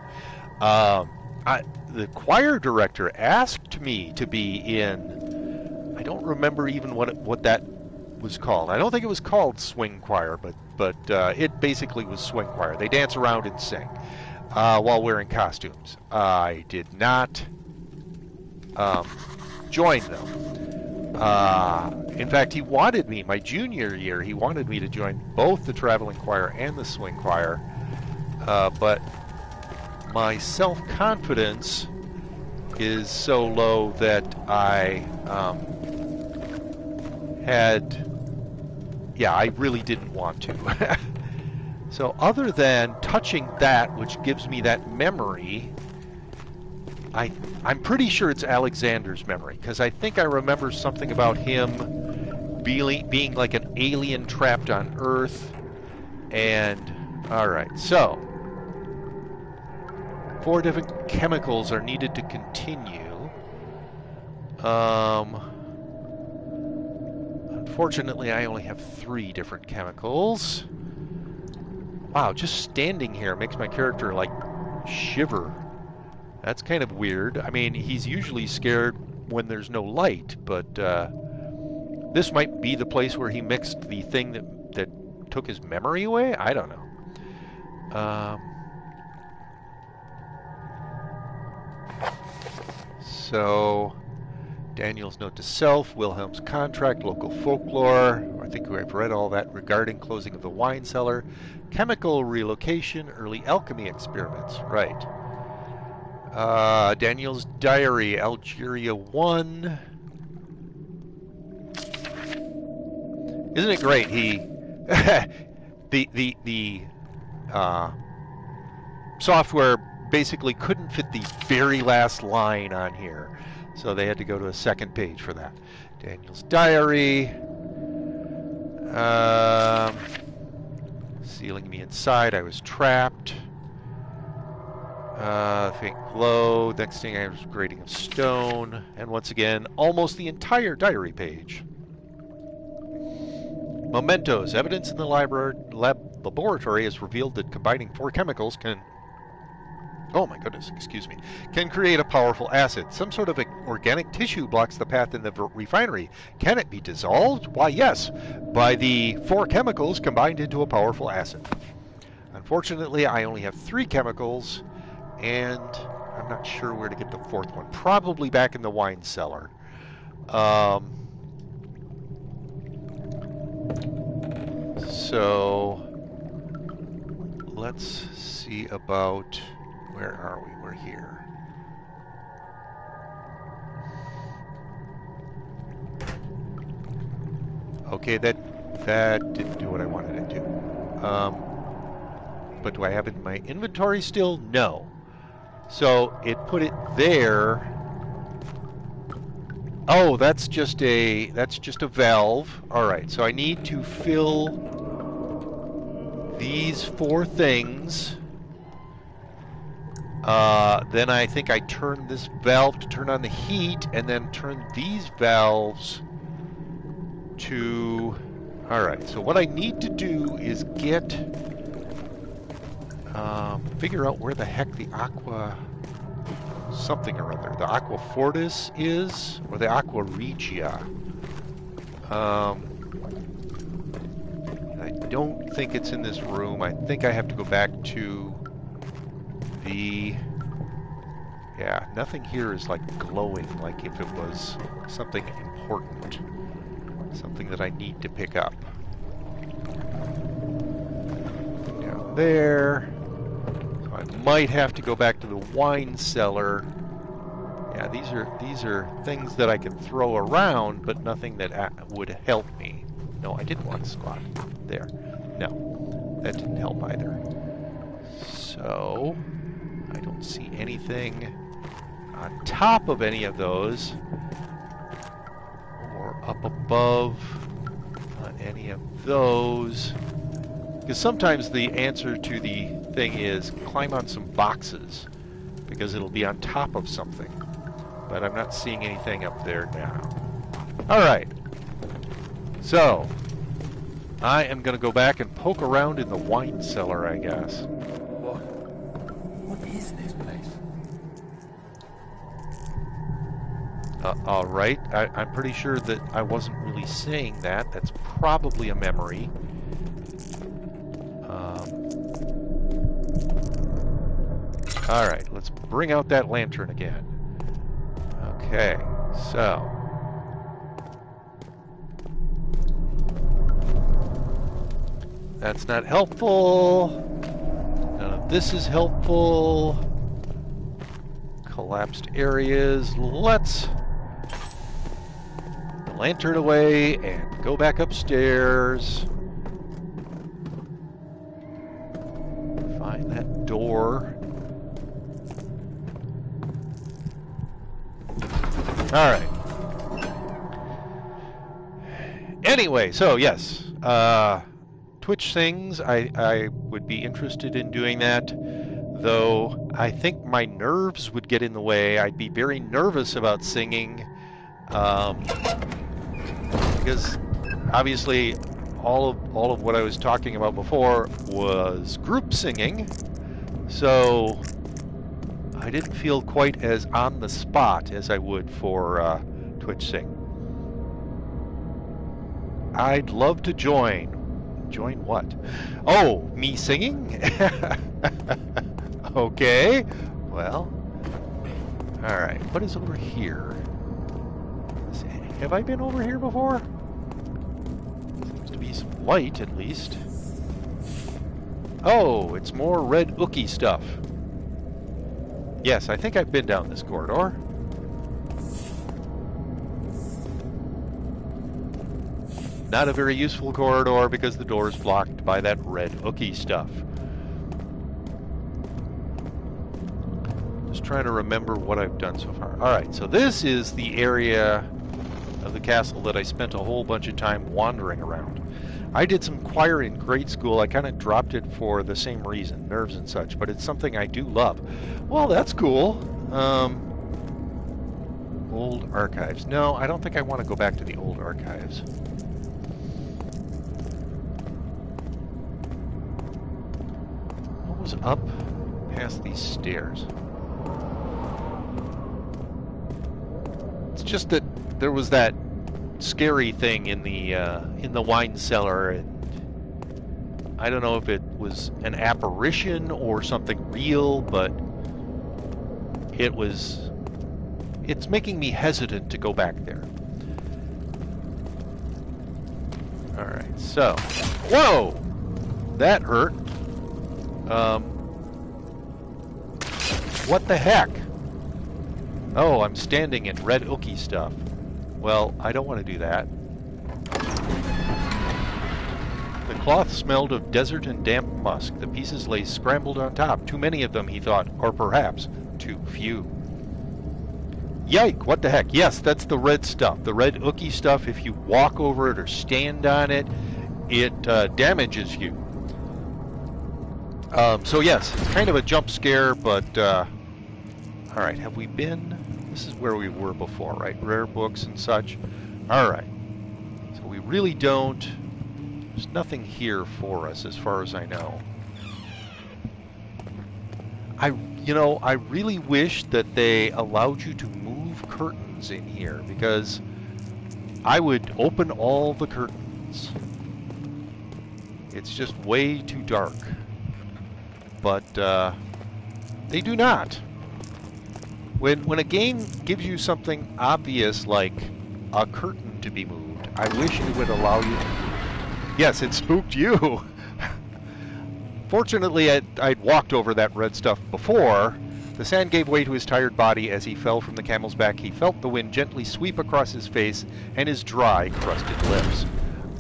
Um, I, the choir director asked me to be in. I don't remember even what it, what that was called. I don't think it was called swing choir, but but uh, it basically was swing choir. They dance around and sing uh, while wearing costumes. I did not um, join them. Uh, in fact, he wanted me my junior year. He wanted me to join both the traveling choir and the swing choir, uh, but my self confidence is so low that I um, had, yeah, I really didn't want to. so, other than touching that, which gives me that memory, I I'm pretty sure it's Alexander's memory because I think I remember something about him being being like an alien trapped on Earth. And all right, so Four different chemicals are needed to continue. Um, unfortunately, I only have three different chemicals. Wow, just standing here makes my character, like, shiver. That's kind of weird. I mean, he's usually scared when there's no light, but uh, this might be the place where he mixed the thing that, that took his memory away? I don't know. Um, So, Daniel's note to self, Wilhelm's contract, local folklore. I think I've read all that regarding closing of the wine cellar, chemical relocation, early alchemy experiments. Right. Uh, Daniel's diary, Algeria 1. Isn't it great? He. the the the uh, software basically couldn't fit the very last line on here. So they had to go to a second page for that. Daniel's diary. Um, sealing me inside. I was trapped. Uh, faint glow. Next thing I was grating of stone. And once again, almost the entire diary page. Mementos. Evidence in the library, lab, laboratory has revealed that combining four chemicals can oh my goodness, excuse me, can create a powerful acid. Some sort of organic tissue blocks the path in the refinery. Can it be dissolved? Why, yes, by the four chemicals combined into a powerful acid. Unfortunately, I only have three chemicals, and I'm not sure where to get the fourth one. Probably back in the wine cellar. Um, so let's see about where are we? We're here. Okay, that that didn't do what I wanted it to. Um, but do I have it in my inventory still? No. So it put it there. Oh, that's just a that's just a valve. All right. So I need to fill these four things uh, then I think I turn this valve to turn on the heat, and then turn these valves to... Alright, so what I need to do is get... Um, figure out where the heck the Aqua... something or other. The Aqua Fortis is, or the Aqua Regia. Um, I don't think it's in this room. I think I have to go back to the Yeah, nothing here is like glowing like if it was something important. Something that I need to pick up. Down there. So I might have to go back to the wine cellar. Yeah, these are these are things that I can throw around, but nothing that a- would help me. No, I didn't want to squat. There. No, that didn't help either. So, I don't see anything on top of any of those or up above on any of those. Because sometimes the answer to the thing is climb on some boxes because it'll be on top of something. But I'm not seeing anything up there now. Alright. So, I am going to go back and poke around in the wine cellar, I guess. What? What is this place? Uh, all right. I, I'm pretty sure that I wasn't really saying that. That's probably a memory. Um, all right. Let's bring out that lantern again. Okay. So. That's not helpful. None of this is helpful. Collapsed areas. Let's lantern away and go back upstairs. Find that door. All right. Anyway, so yes, uh, Twitch Sings. I I would be interested in doing that, though. I think my nerves would get in the way. I'd be very nervous about singing, um, because obviously all of all of what I was talking about before was group singing, so I didn't feel quite as on the spot as I would for uh, Twitch Sing. I'd love to join. Join what? Oh, me singing? okay. Well, all right. What is over here? Have I been over here before? Seems to be some light, at least. Oh, it's more red ookie stuff. Yes, I think I've been down this corridor. Not a very useful corridor because the door is blocked by that red ookie stuff. Just trying to remember what I've done so far. Alright, so this is the area of the castle that I spent a whole bunch of time wandering around. I did some choir in grade school. I kind of dropped it for the same reason, nerves and such, but it's something I do love. Well, that's cool. Um, old archives. No, I don't think I want to go back to the old archives. What was up past these stairs? It's just that there was that scary thing in the uh, in the wine cellar, and I don't know if it was an apparition or something real, but it was. It's making me hesitant to go back there. All right, so, whoa, that hurt. Um, what the heck? Oh, I'm standing in red ookie stuff. Well, I don't want to do that. The cloth smelled of desert and damp musk. The pieces lay scrambled on top. Too many of them, he thought, or perhaps too few. Yike, what the heck? Yes, that's the red stuff. The red ookie stuff, if you walk over it or stand on it, it uh, damages you. Um, so yes, it's kind of a jump scare, but uh, all right. Have we been? This is where we were before, right? Rare books and such. All right. So we really don't. There's nothing here for us, as far as I know. I, you know, I really wish that they allowed you to move curtains in here because I would open all the curtains. It's just way too dark but uh, they do not. When when a game gives you something obvious like a curtain to be moved, I wish it would allow you. Yes, it spooked you. Fortunately, I'd, I'd walked over that red stuff before. The sand gave way to his tired body as he fell from the camel's back. He felt the wind gently sweep across his face and his dry, crusted lips.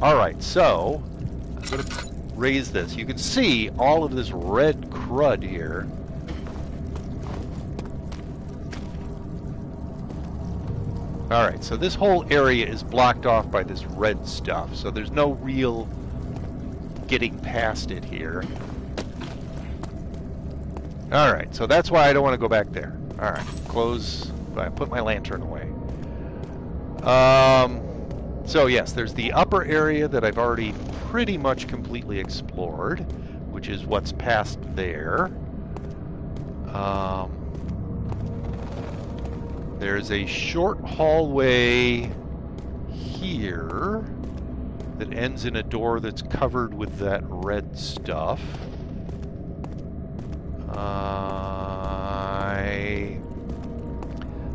All right, so I'm going to raise this. You can see all of this red crud here. All right, so this whole area is blocked off by this red stuff, so there's no real getting past it here. All right, so that's why I don't want to go back there. All right, close. I put my lantern away. Um, so yes, there's the upper area that I've already pretty much completely explored, which is what's past there. Um, there's a short hallway here that ends in a door that's covered with that red stuff. I...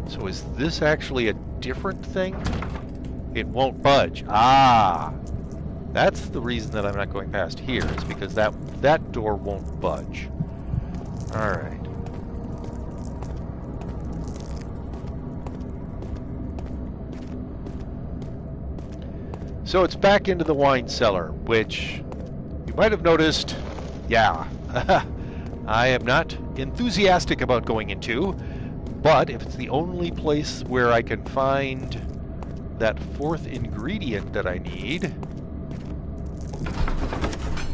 So is this actually a different thing? It won't budge. Ah! That's the reason that I'm not going past here, is because that, that door won't budge. Alright. So it's back into the wine cellar, which you might have noticed, yeah, I am not enthusiastic about going into, but if it's the only place where I can find that fourth ingredient that I need,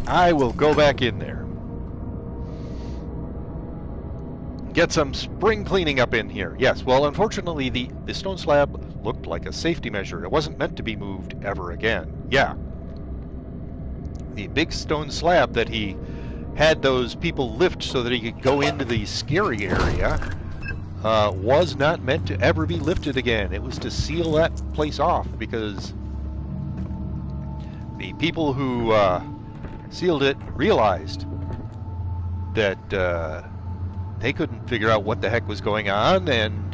I will go back in there. Get some spring cleaning up in here. Yes, well, unfortunately, the, the stone slab looked like a safety measure. It wasn't meant to be moved ever again. Yeah. The big stone slab that he had those people lift so that he could go into the scary area uh, was not meant to ever be lifted again. It was to seal that place off because the people who uh, sealed it realized that uh, they couldn't figure out what the heck was going on and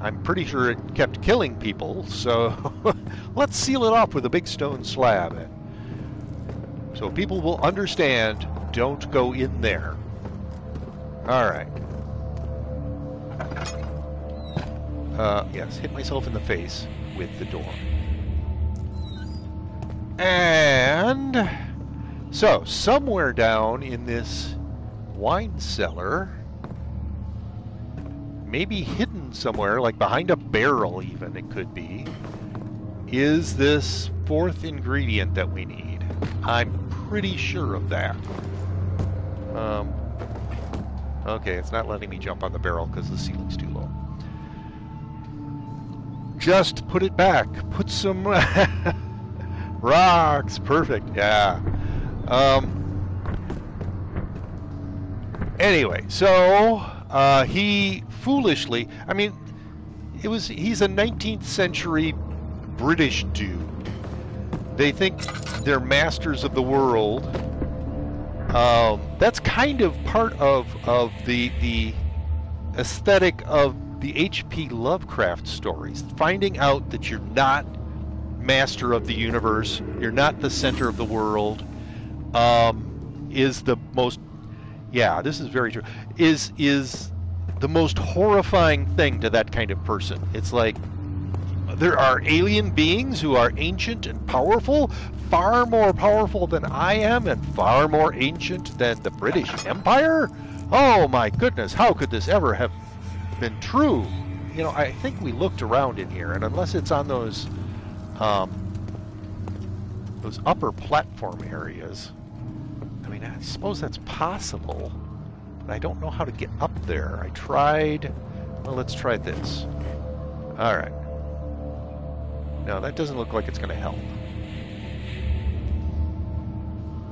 I'm pretty sure it kept killing people, so let's seal it off with a big stone slab. So people will understand, don't go in there. Alright. Uh, yes, hit myself in the face with the door. And... So, somewhere down in this wine cellar maybe hidden somewhere, like behind a barrel even, it could be, is this fourth ingredient that we need. I'm pretty sure of that. Um, okay, it's not letting me jump on the barrel because the ceiling's too low. Just put it back. Put some rocks. Perfect. Yeah. Um, anyway, so uh, he foolishly, I mean, it was he's a 19th century British dude. They think they're masters of the world. Um, that's kind of part of of the the aesthetic of the H.P. Lovecraft stories. Finding out that you're not master of the universe, you're not the center of the world, um, is the most. Yeah, this is very true. Is is the most horrifying thing to that kind of person. It's like there are alien beings who are ancient and powerful, far more powerful than I am, and far more ancient than the British Empire? Oh my goodness, how could this ever have been true? You know, I think we looked around in here, and unless it's on those, um, those upper platform areas, I mean, I suppose that's possible. I don't know how to get up there. I tried... Well, let's try this. Alright. No, that doesn't look like it's going to help.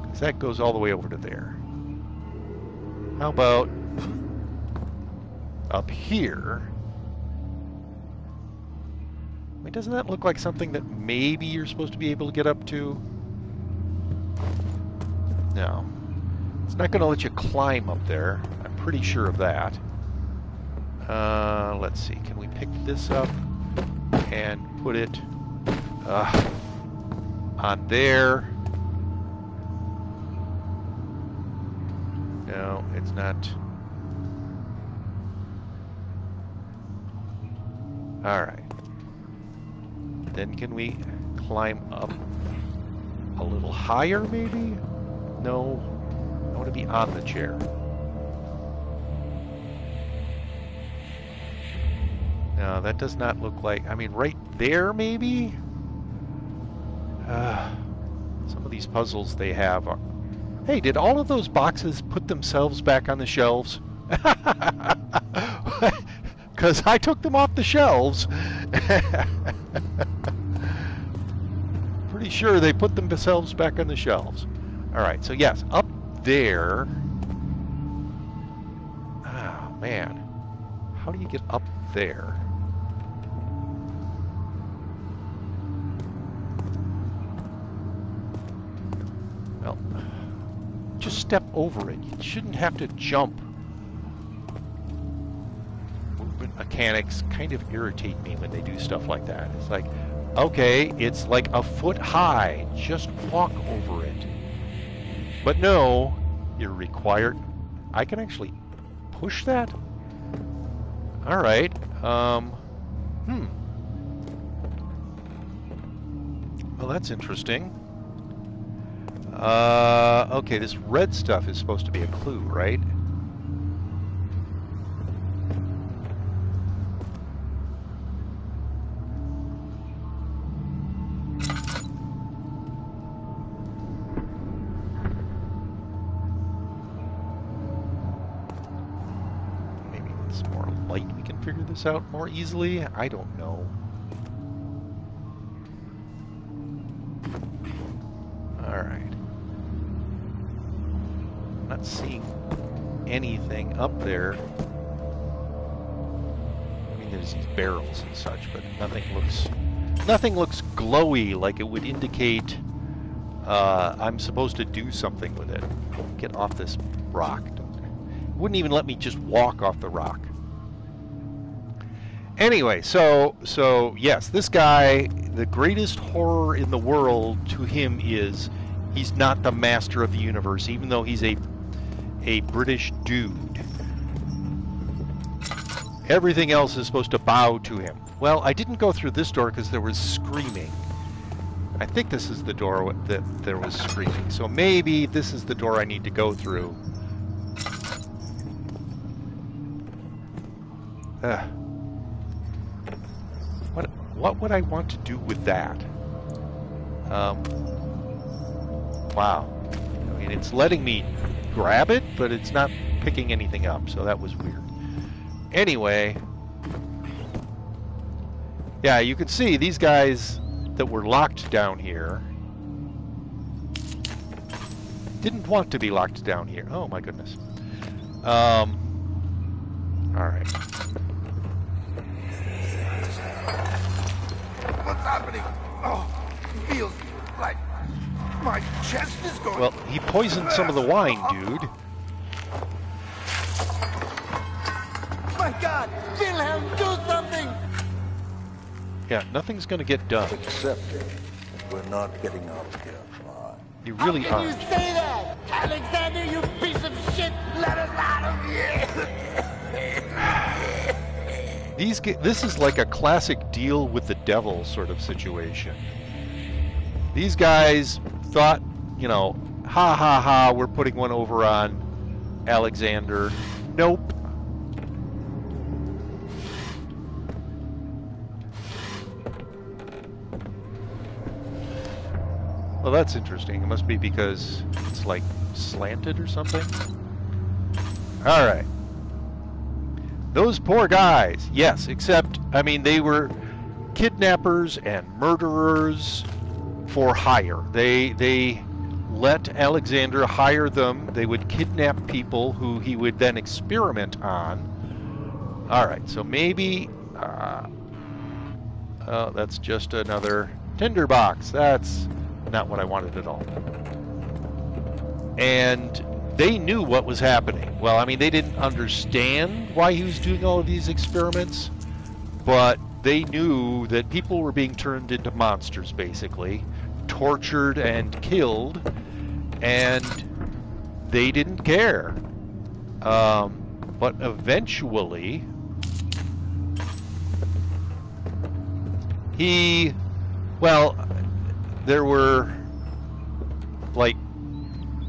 Because that goes all the way over to there. How about... up here? I mean, doesn't that look like something that maybe you're supposed to be able to get up to? No. It's not going to let you climb up there. I'm pretty sure of that. Uh, let's see. Can we pick this up and put it uh, on there? No, it's not. All right. Then can we climb up a little higher, maybe? No. I want to be on the chair. No, that does not look like... I mean, right there, maybe? Uh, some of these puzzles they have are... Hey, did all of those boxes put themselves back on the shelves? Because I took them off the shelves. Pretty sure they put themselves back on the shelves. All right, so yes, up there... Oh, man. How do you get up there? Well, just step over it. You shouldn't have to jump. Movement mechanics kind of irritate me when they do stuff like that. It's like, okay, it's like a foot high. Just walk over it. But no, you're required. I can actually push that? All right. Um, hmm. Well, that's interesting. Uh, okay, this red stuff is supposed to be a clue, right? This out more easily? I don't know. Alright. Not seeing anything up there. I mean, there's these barrels and such, but nothing looks nothing looks glowy like it would indicate uh, I'm supposed to do something with it. Get off this rock. It wouldn't even let me just walk off the rock. Anyway, so so yes, this guy, the greatest horror in the world to him is he's not the master of the universe, even though he's a a British dude. Everything else is supposed to bow to him. Well, I didn't go through this door because there was screaming. I think this is the door that there was screaming. So maybe this is the door I need to go through. Ugh. What would I want to do with that? Um, wow. I mean, it's letting me grab it, but it's not picking anything up, so that was weird. Anyway, yeah, you can see these guys that were locked down here didn't want to be locked down here. Oh my goodness. Um, all right. What's happening? Oh, feels like my chest is going. Well, he poisoned some of the wine, oh. dude. My God! Wilhelm, do something! Yeah, nothing's gonna get done. Except that we're not getting out of here alive. You How really can you aren't. say that? Alexander, you piece of shit! Let us out of here! These this is like a classic deal with the devil sort of situation. These guys thought, you know, ha ha ha, we're putting one over on Alexander. Nope. Well, that's interesting. It must be because it's like slanted or something. All right. Those poor guys. Yes, except I mean they were kidnappers and murderers for hire. They they let Alexander hire them. They would kidnap people who he would then experiment on. All right, so maybe uh, oh, that's just another tinderbox. That's not what I wanted at all. And they knew what was happening. Well, I mean, they didn't understand why he was doing all of these experiments, but they knew that people were being turned into monsters, basically, tortured and killed, and they didn't care. Um, but eventually, he, well, there were like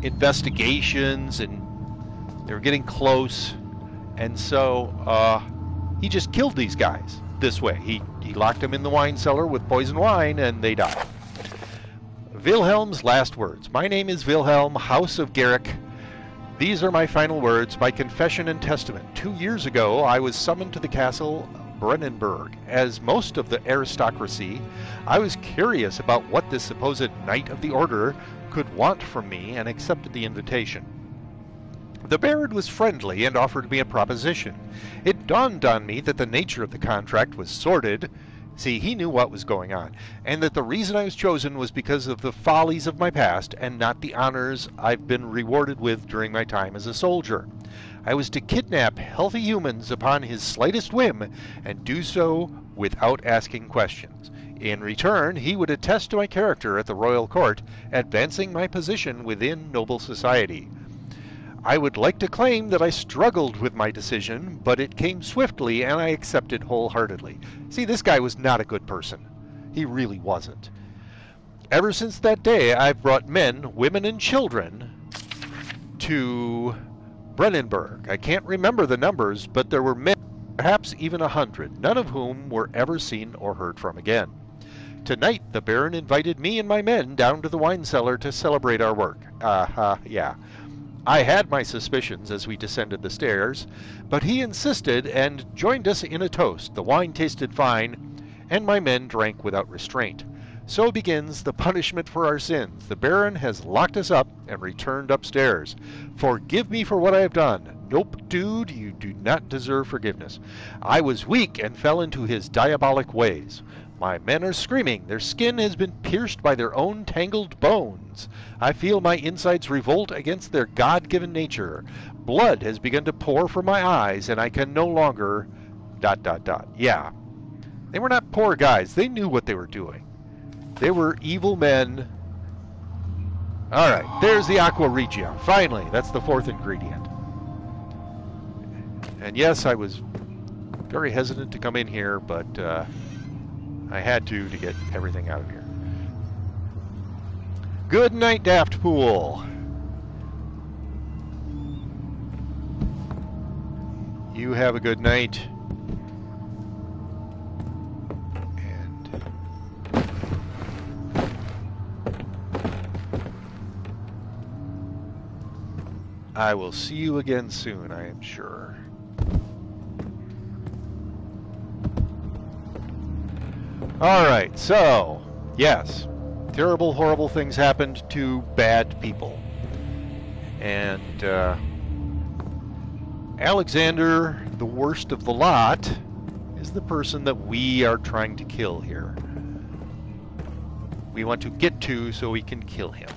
investigations and they were getting close. And so uh, he just killed these guys this way. He, he locked them in the wine cellar with poison wine and they died. Wilhelm's last words. My name is wilhelm house of garrick. These are my final words. My confession and testament. Two years ago i was summoned to the castle Brennenburg. As most of the aristocracy, I was curious about what this supposed Knight of the Order could want from me and accepted the invitation. The Baron was friendly and offered me a proposition. It dawned on me that the nature of the contract was sordid. See, he knew what was going on, and that the reason I was chosen was because of the follies of my past and not the honors I've been rewarded with during my time as a soldier. I was to kidnap healthy humans upon his slightest whim and do so without asking questions. In return, he would attest to my character at the royal court, advancing my position within noble society. I would like to claim that I struggled with my decision, but it came swiftly and I accepted wholeheartedly. See, this guy was not a good person. He really wasn't. Ever since that day, I've brought men, women, and children to Brennenburg. I can't remember the numbers, but there were many, perhaps even a hundred, none of whom were ever seen or heard from again. Tonight, the Baron invited me and my men down to the wine cellar to celebrate our work. Ah, uh, yeah. I had my suspicions as we descended the stairs, but he insisted and joined us in a toast. The wine tasted fine, and my men drank without restraint. So begins the punishment for our sins. The Baron has locked us up and returned upstairs. Forgive me for what I have done. Nope, dude, you do not deserve forgiveness. I was weak and fell into his diabolic ways. My men are screaming. Their skin has been pierced by their own tangled bones. I feel my insides revolt against their God given nature. Blood has begun to pour from my eyes, and I can no longer. Dot, dot, dot. Yeah. They were not poor guys. They knew what they were doing. They were evil men. All right, there's the Aqua Regia. Finally, that's the fourth ingredient. And yes, I was very hesitant to come in here, but uh, I had to to get everything out of here. Good night, Daft Pool. You have a good night. And I will see you again soon, I am sure. Alright, so, yes, terrible, horrible things happened to bad people. And uh, Alexander, the worst of the lot, is the person that we are trying to kill here. We want to get to so we can kill him.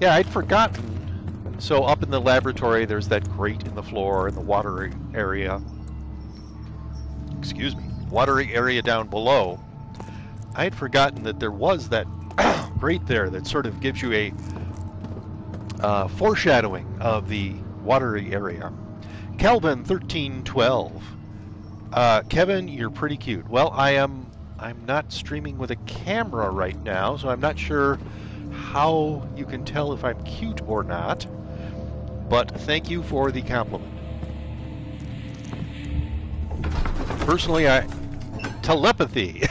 Yeah, I'd forgotten. So up in the laboratory, there's that grate in the floor in the water area. Excuse me, watery area down below. I had forgotten that there was that grate there that sort of gives you a uh, foreshadowing of the watery area. Kelvin 1312. Uh, Kevin, you're pretty cute. Well, I am. I'm not streaming with a camera right now, so I'm not sure how you can tell if I'm cute or not, but thank you for the compliment. Personally, I... Telepathy!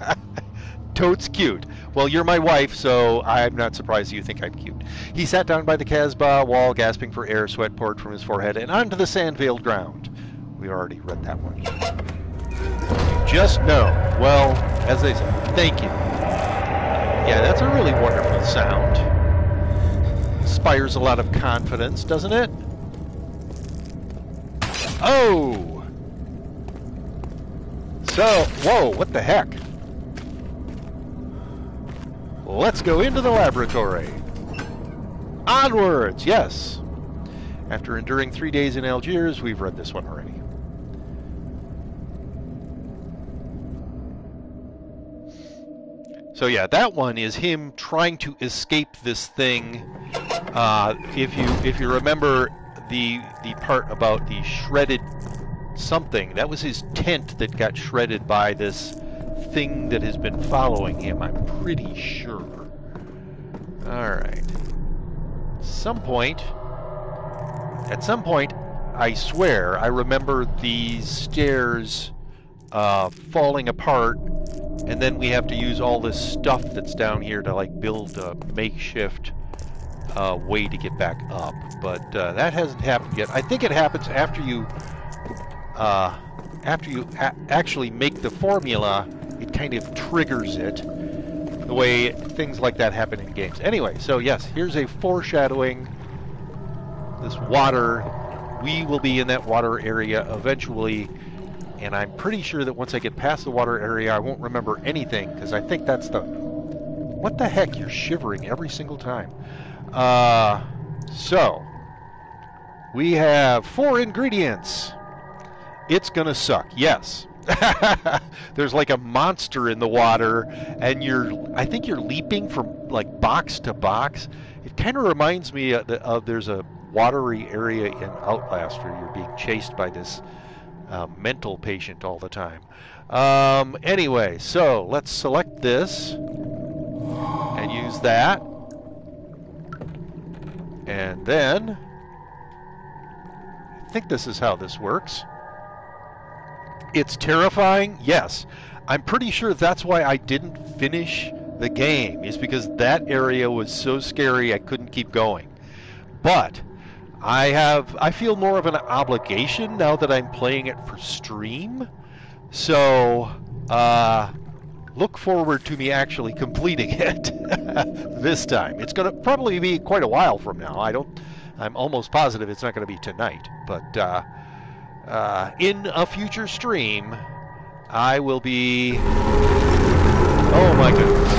Totes cute. Well, you're my wife, so I'm not surprised you think I'm cute. He sat down by the Casbah wall, gasping for air, sweat poured from his forehead, and onto the sand-veiled ground. We already read that one. just know. Well, as they say, thank you. Yeah, that's a really wonderful sound. Inspires a lot of confidence, doesn't it? Oh! So, whoa, what the heck? let's go into the laboratory. Onwards, yes. After enduring three days in Algiers, we've read this one already. So yeah, that one is him trying to escape this thing. Uh, if you if you remember the the part about the shredded something, that was his tent that got shredded by this thing that has been following him. I'm pretty sure. All right. Some point, at some point, I swear I remember these stairs uh, falling apart and then we have to use all this stuff that's down here to like build a makeshift uh, way to get back up. But uh, that hasn't happened yet. I think it happens after you uh, after you actually make the formula. It kind of triggers it the way things like that happen in games. Anyway, so yes, here's a foreshadowing. This water, we will be in that water area eventually and I'm pretty sure that once I get past the water area, I won't remember anything, because I think that's the... What the heck? You're shivering every single time. Uh, so, we have four ingredients. It's gonna suck, yes. There's like a monster in the water, and you're, I think you're leaping from like box to box. It kind of reminds me of, the, of there's a watery area in Outlast where you're being chased by this uh, mental patient all the time. Um, anyway, so let's select this and use that. And then, I think this is how this works. It's terrifying, yes. I'm pretty sure that's why I didn't finish the game, is because that area was so scary I couldn't keep going. But I have I feel more of an obligation now that I'm playing it for stream. So uh, look forward to me actually completing it this time. It's going to probably be quite a while from now. I don't. I'm almost positive it's not going to be tonight, but uh, uh, in a future stream, I will be. Oh my goodness.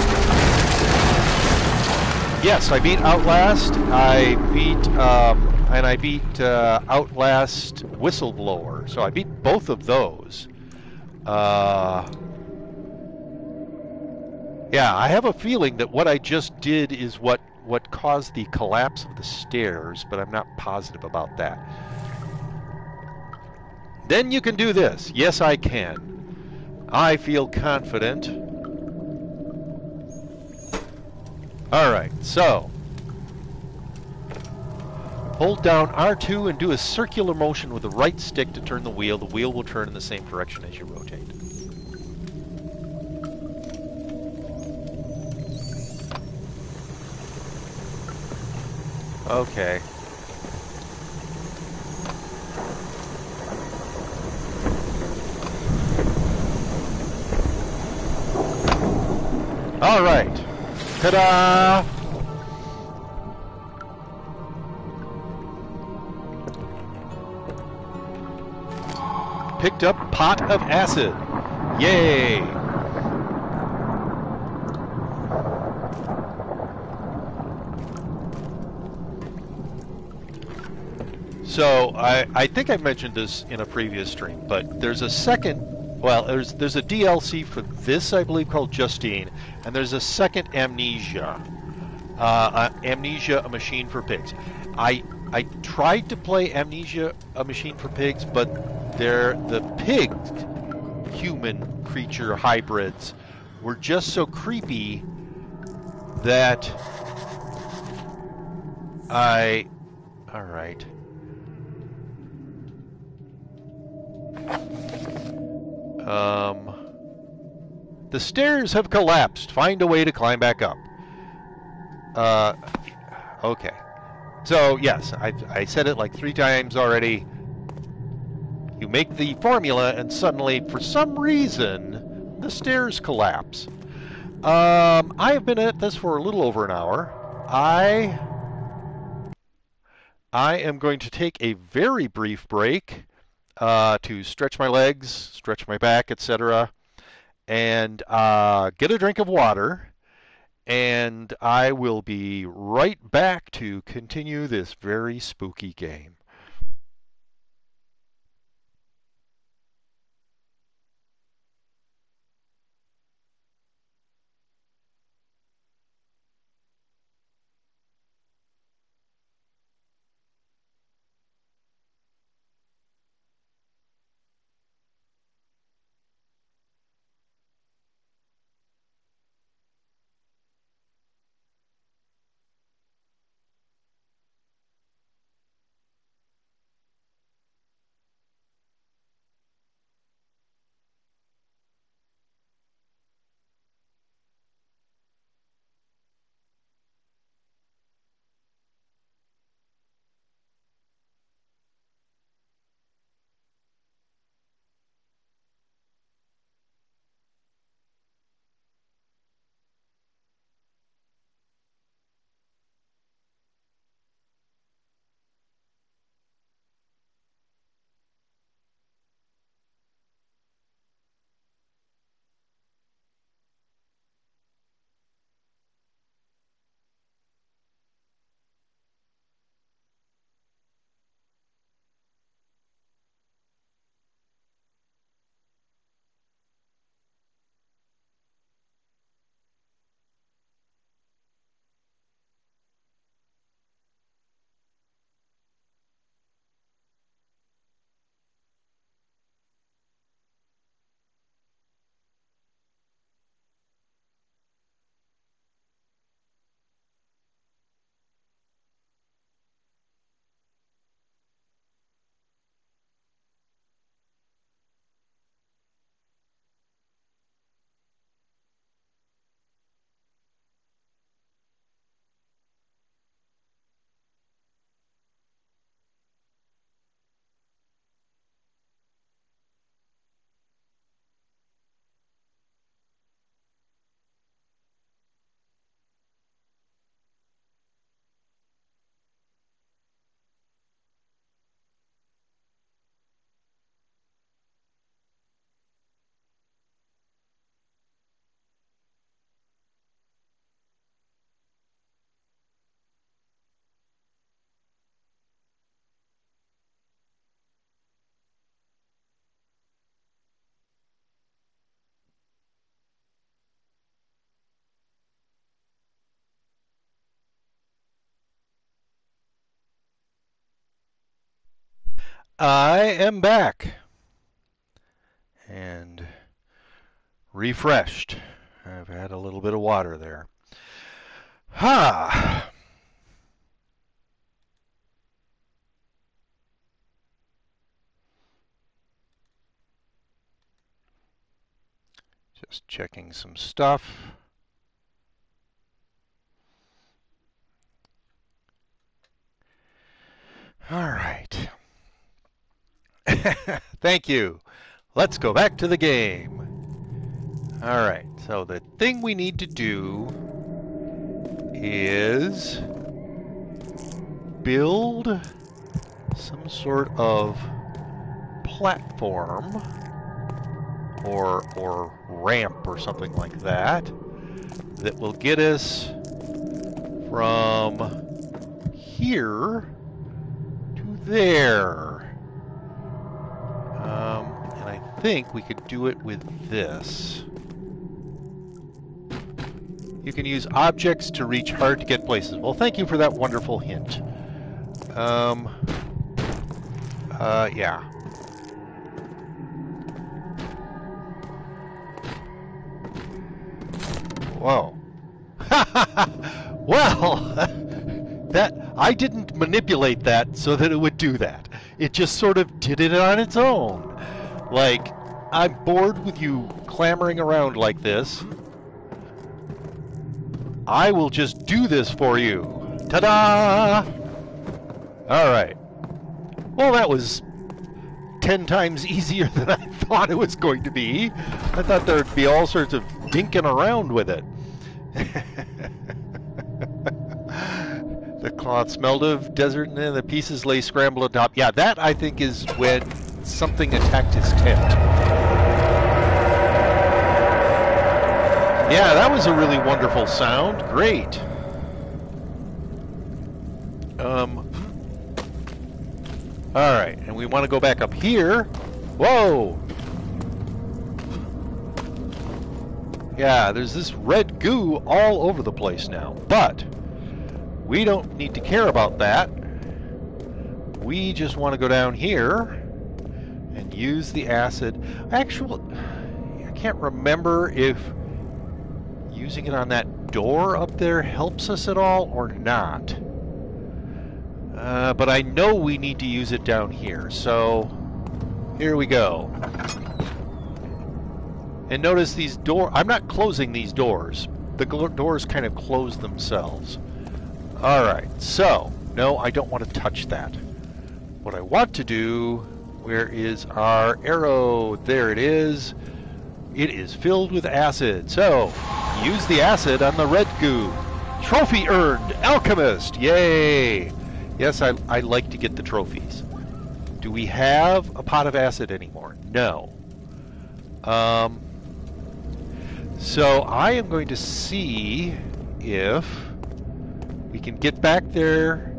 Yes, I beat Outlast. I beat um, and I beat uh, Outlast Whistleblower. So I beat both of those. Uh, yeah, I have a feeling that what I just did is what what caused the collapse of the stairs, but I'm not positive about that. Then you can do this. Yes, I can. I feel confident. All right, so Hold down R2 and do a circular motion with the right stick to turn the wheel. The wheel will turn in the same direction as you rotate. Okay. All right. Ta-da! Picked up pot of acid. Yay! So I, I think I mentioned this in a previous stream, but there's a second well, there's there's a DLC for this, I believe, called Justine, and there's a second Amnesia, uh, uh, Amnesia: A Machine for Pigs. I I tried to play Amnesia: A Machine for Pigs, but they're the pig human creature hybrids were just so creepy that I. All right. Um. The stairs have collapsed. Find a way to climb back up. Uh. Okay. So, yes, I, I said it like three times already. You make the formula, and suddenly, for some reason, the stairs collapse. Um, I have been at this for a little over an hour. I I am going to take a very brief break uh, to stretch my legs, stretch my back, etc., and uh, get a drink of water and I will be right back to continue this very spooky game. I am back and refreshed. I've had a little bit of water there. Ha! Just checking some stuff. All right. Thank you. Let's go back to the game. All right, so the thing we need to do is build some sort of platform or or ramp or something like that that will get us from here to there. Um, and I think we could do it with this. You can use objects to reach hard to get places. Well, thank you for that wonderful hint. Um, uh, yeah. Whoa. well, that I didn't manipulate that so that it would do that. It just sort of did it on its own. Like, I'm bored with you clamoring around like this. I will just do this for you. Ta-da! Alright. Well, that was ten times easier than I thought it was going to be. I thought there'd be all sorts of dinking around with it. The cloth smelled of desert and then the pieces lay scrambled atop. Yeah, that I think is when something attacked his tent. Yeah, that was a really wonderful sound. Great. Um. All right, and we want to go back up here. Whoa! Yeah, there's this red goo all over the place now, but we don't need to care about that. We just want to go down here and use the acid. Actually, I can't remember if using it on that door up there helps us at all or not. Uh, but I know we need to use it down here, so here we go. And notice these door. I'm not closing these doors. The doors kind of close themselves. All right, so no, I don't want to touch that. What I want to do, where is our arrow? There it is. It is filled with acid. So use the acid on the red goo. Trophy earned, alchemist. Yay! Yes, I, I like to get the trophies. Do we have a pot of acid anymore? No. Um, so I am going to see if can get back there,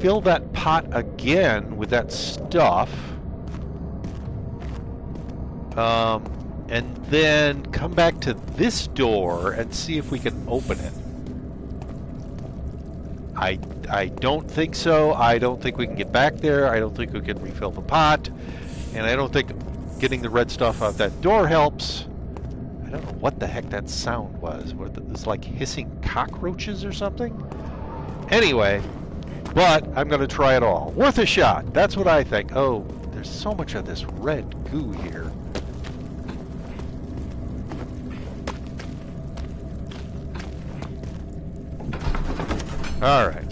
fill that pot again with that stuff, um, and then come back to this door and see if we can open it. I, I don't think so. I don't think we can get back there. I don't think we can refill the pot. And I don't think getting the red stuff out that door helps. I don't know what the heck that sound was. What, it's like hissing cockroaches or something? Anyway, but I'm going to try it all. Worth a shot. That's what I think. Oh, there's so much of this red goo here. All right.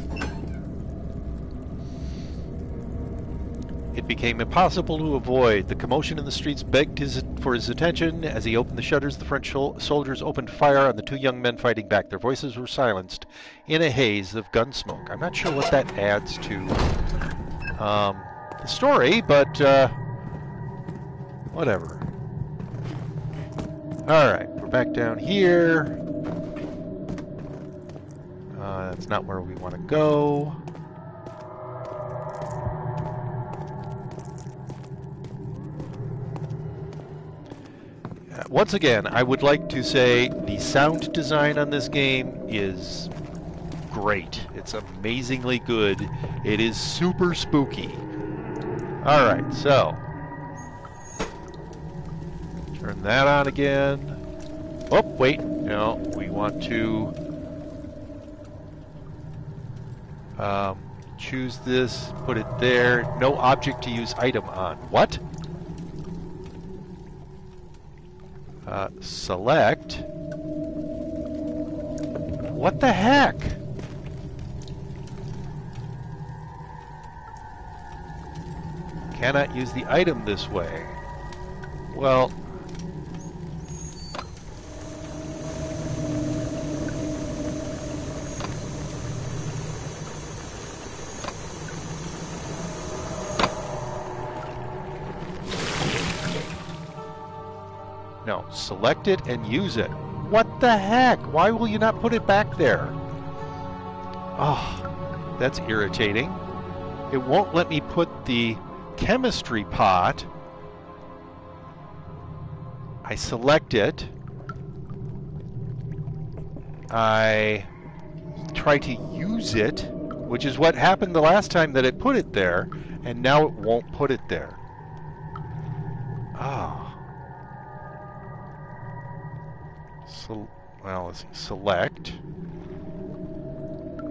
It became impossible to avoid. The commotion in the streets begged his, for his attention. As he opened the shutters, the French soldiers opened fire on the two young men fighting back. Their voices were silenced in a haze of gun smoke. I'm not sure what that adds to um, the story, but uh, whatever. All right, we're back down here. Uh, that's not where we want to go. Once again, I would like to say the sound design on this game is great. It's amazingly good. It is super spooky. Alright, so. Turn that on again. Oh, wait. No, we want to Um, choose this, put it there. No object to use item on. What? Uh, select. What the heck? Cannot use the item this way. Well, No, select it and use it. What the heck? Why will you not put it back there? Oh, that's irritating. It won't let me put the chemistry pot. I select it. I try to use it, which is what happened the last time that it put it there, and now it won't put it there. Oh. So, well, let's see. Select.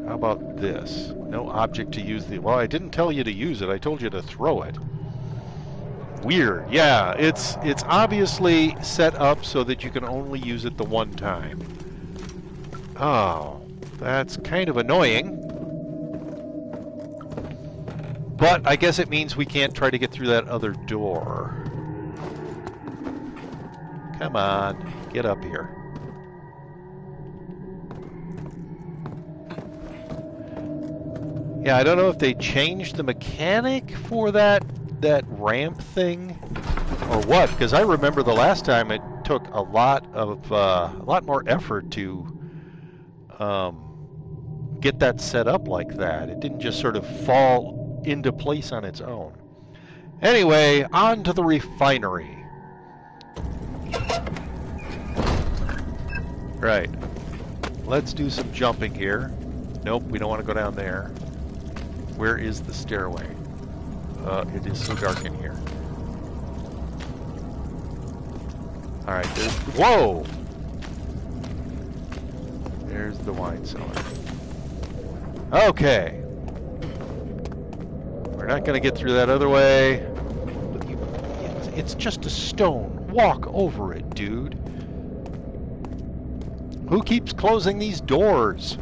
How about this? No object to use the... Well, I didn't tell you to use it. I told you to throw it. Weird. Yeah, it's it's obviously set up so that you can only use it the one time. Oh, that's kind of annoying. But I guess it means we can't try to get through that other door. Come on, get up here. Yeah, I don't know if they changed the mechanic for that that ramp thing. or what? Because I remember the last time it took a lot of uh, a lot more effort to um, get that set up like that. It didn't just sort of fall into place on its own. Anyway, on to the refinery. Right. Let's do some jumping here. Nope, we don't want to go down there. Where is the stairway? Uh, it is so dark in here. Alright, there's... Whoa! There's the wine cellar. Okay. We're not going to get through that other way. It's, it's just a stone. Walk over it, dude. Who keeps closing these doors?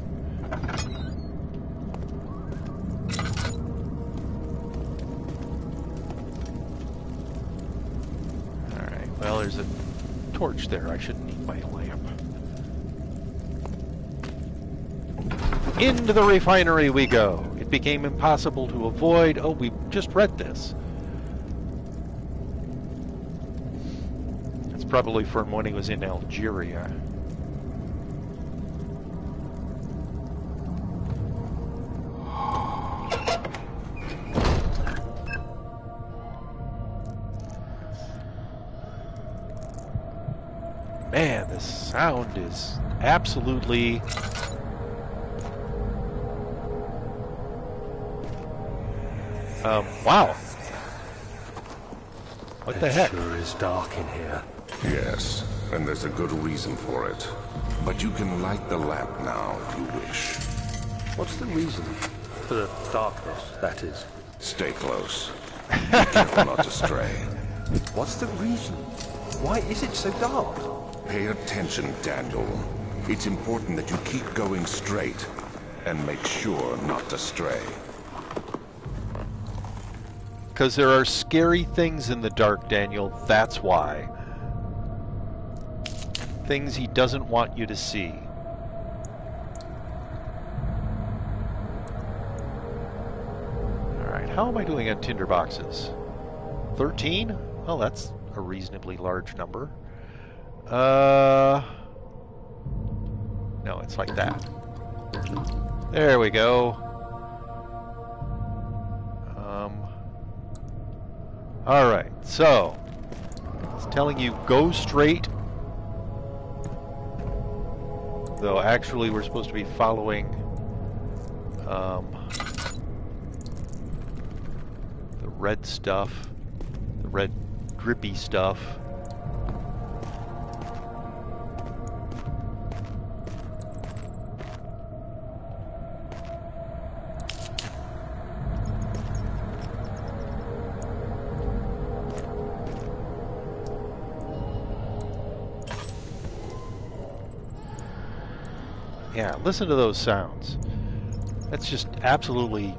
There's a torch there. I shouldn't need my lamp. Into the refinery we go. It became impossible to avoid. Oh, we just read this. It's probably from when he was in Algeria. Sound is absolutely Um, wow. What the It heck? Sure is dark in here. Yes, and there's a good reason for it. But you can light the lamp now if you wish. What's the reason for the darkness? That is. Stay close. Be careful not to stray. What's the reason? Why is it so dark? Pay attention, Daniel. It's important that you keep going straight and make sure not to stray. Because there are scary things in the dark, Daniel. That's why. Things he doesn't want you to see. Alright, how am I doing on tinder boxes? 13? Well, that's a reasonably large number. Uh. No, it's like that. There we go. Um. All right, so it's telling you go straight. Though actually, we're supposed to be following um, the red stuff, the red drippy stuff. Yeah, listen to those sounds. That's just absolutely.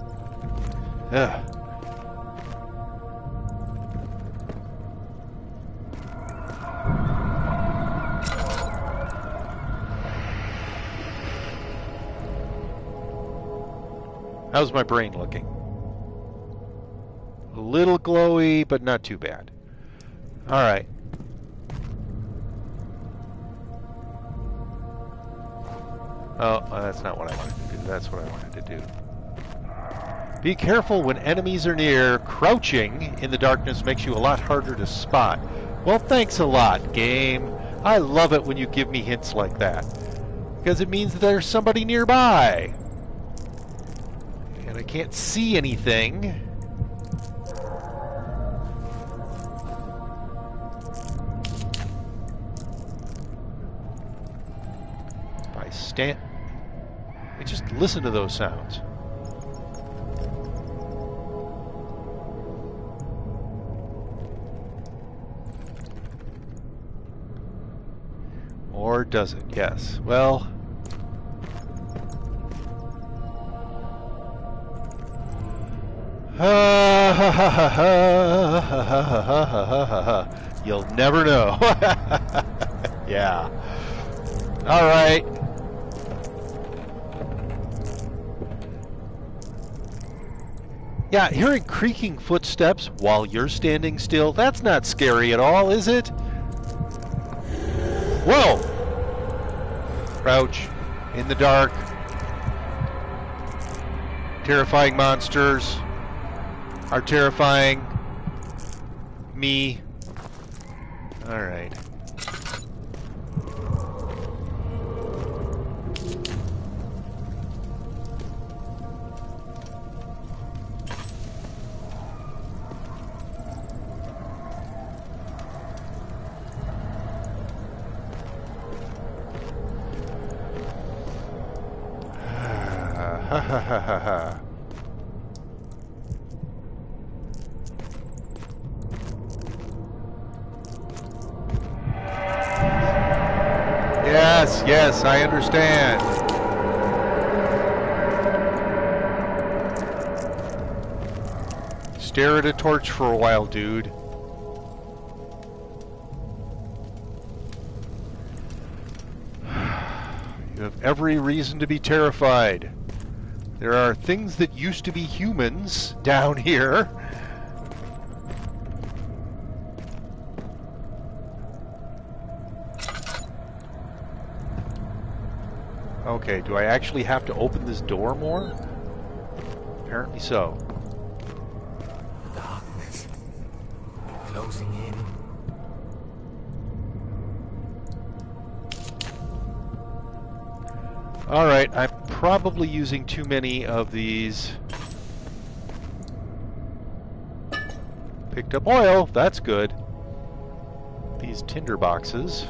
Ugh. How's my brain looking? A little glowy, but not too bad. All Oh, uh, that's not what I wanted to do. That's what I wanted to do. Be careful when enemies are near. Crouching in the darkness makes you a lot harder to spot. Well, thanks a lot, game. I love it when you give me hints like that. Because it means there's somebody nearby. And I can't see anything. I stand... Listen to those sounds. Or does it? Yes. Well... You'll never know. yeah. All right. Yeah, hearing creaking footsteps while you're standing still, that's not scary at all, is it? Whoa! Crouch. In the dark. Terrifying monsters are terrifying me. Alright. Yes, I understand. Stare at a torch for a while, dude. You have every reason to be terrified. There are things that used to be humans down here. Okay, do I actually have to open this door more? Apparently so. Darkness. Closing in. Alright, I'm probably using too many of these. Picked up oil, that's good. These tinder boxes.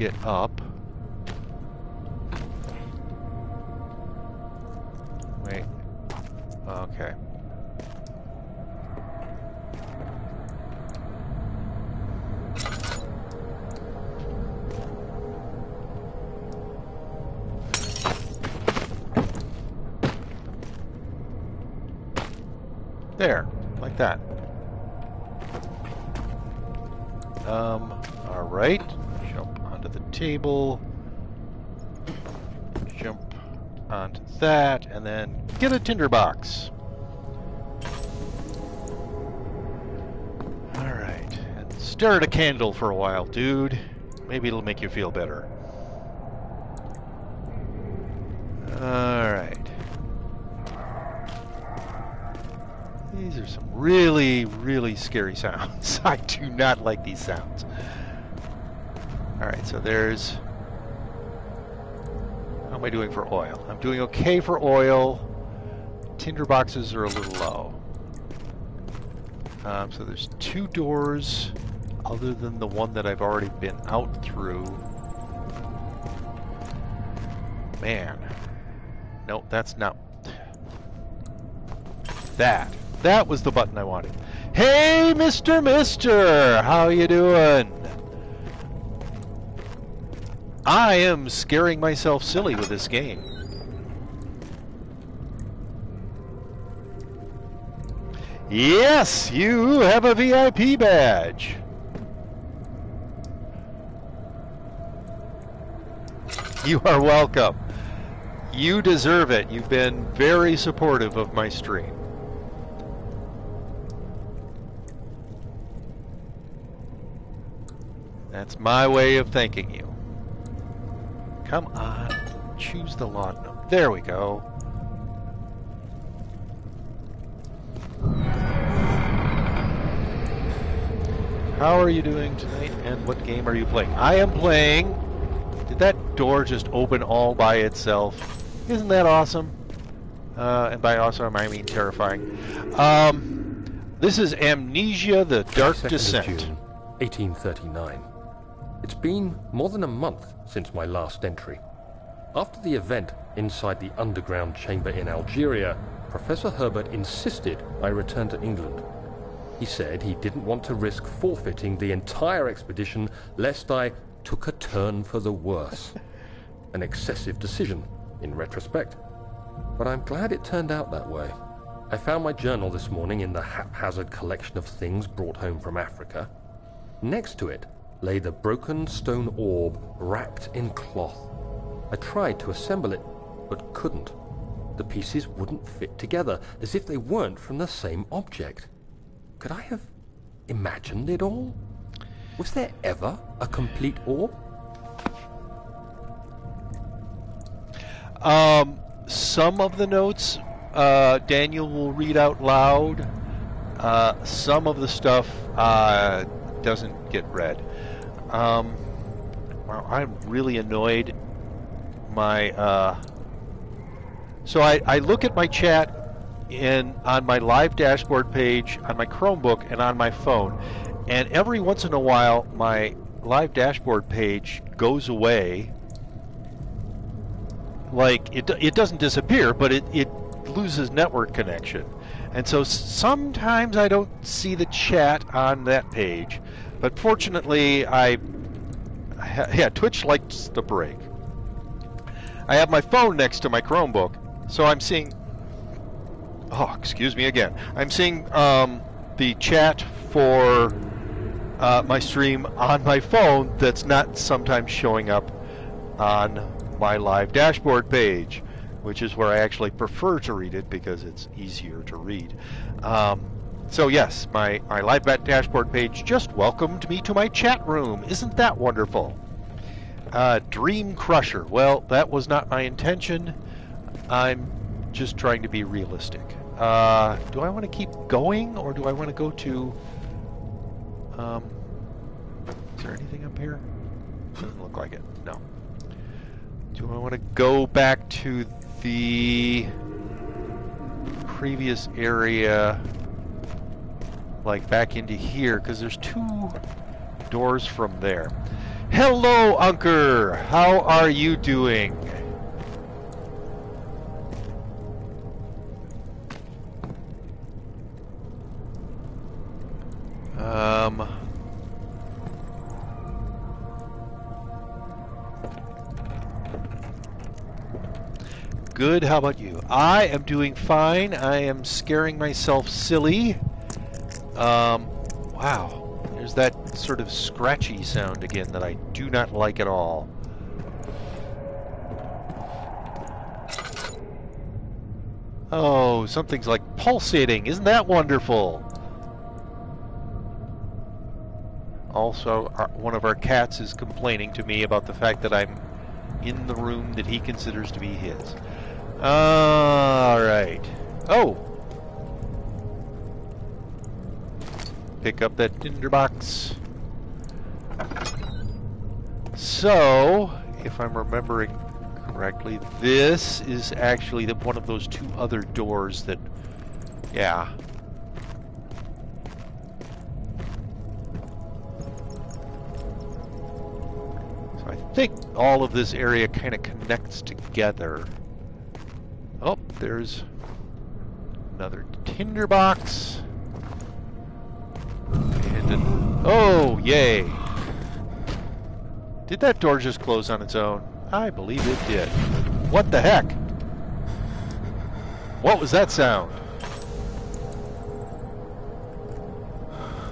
Get up. Wait. Okay. There, like that. Um, alright. The table. Jump onto that, and then get a tinderbox. Alright, and stare at a candle for a while, dude. Maybe it'll make you feel better. Alright. These are some really, really scary sounds. I do not like these sounds. Alright, so there's... How am I doing for oil? I'm doing okay for oil. Tinder boxes are a little low. Um, so there's two doors other than the one that I've already been out through. Man. No, that's not... That. That was the button I wanted. Hey, Mr. Mister! How you doing? I am scaring myself silly with this game. Yes, you have a VIP badge. You are welcome. You deserve it. You've been very supportive of my stream. That's my way of thanking you. Come on, choose the laudanum. There we go. How are you doing tonight, and what game are you playing? I am playing... Did that door just open all by itself? Isn't that awesome? Uh, and by awesome, I mean terrifying. Um, this is Amnesia, the Dark 2nd of Descent. June, 1839. It's been more than a month since my last entry. After the event inside the underground chamber in Algeria, Professor Herbert insisted I return to England. He said he didn't want to risk forfeiting the entire expedition lest I took a turn for the worse. An excessive decision, in retrospect. But I'm glad it turned out that way. I found my journal this morning in the haphazard collection of things brought home from Africa. Next to it lay the broken stone orb wrapped in cloth. I tried to assemble it, but couldn't. The pieces wouldn't fit together, as if they weren't from the same object. Could I have imagined it all? Was there ever a complete orb? Um, some of the notes uh, Daniel will read out loud. Uh, some of the stuff uh, doesn't get read. Um, I'm really annoyed. My uh, so I, I look at my chat in on my live dashboard page on my Chromebook and on my phone, and every once in a while my live dashboard page goes away. Like it, it doesn't disappear but it, it loses network connection and so sometimes i don't see the chat on that page but fortunately i yeah twitch likes the break. I have my phone next to my chromebook so i'm seeing oh excuse me again. I'm seeing um, the chat for uh, my stream on my phone that's not sometimes showing up on my live dashboard page, which is where I actually prefer to read it because it's easier to read. Um, so yes, my, my live dashboard page just welcomed me to my chat room. Isn't that wonderful? Uh, Dream Crusher. Well, that was not my intention. I'm just trying to be realistic. Uh, do I want to keep going, or do I want to go to... Um, is there anything up here? Doesn't look like it. No. Do I want to go back to the previous area, like back into here? Because there's two doors from there. Hello, Unker! How are you doing? Um... Good. How about you? I am doing fine. I am scaring myself silly. Um, wow. There's that sort of scratchy sound again that I do not like at all. Oh, something's like pulsating. Isn't that wonderful? Also, our, one of our cats is complaining to me about the fact that I'm in the room that he considers to be his. All right. Oh. Pick up that tinderbox. So, if I'm remembering correctly, this is actually the, one of those two other doors that, yeah. So I think all of this area kind of connects together. Oh, there's another tinderbox. And an, oh, yay. Did that door just close on its own? I believe it did. What the heck? What was that sound?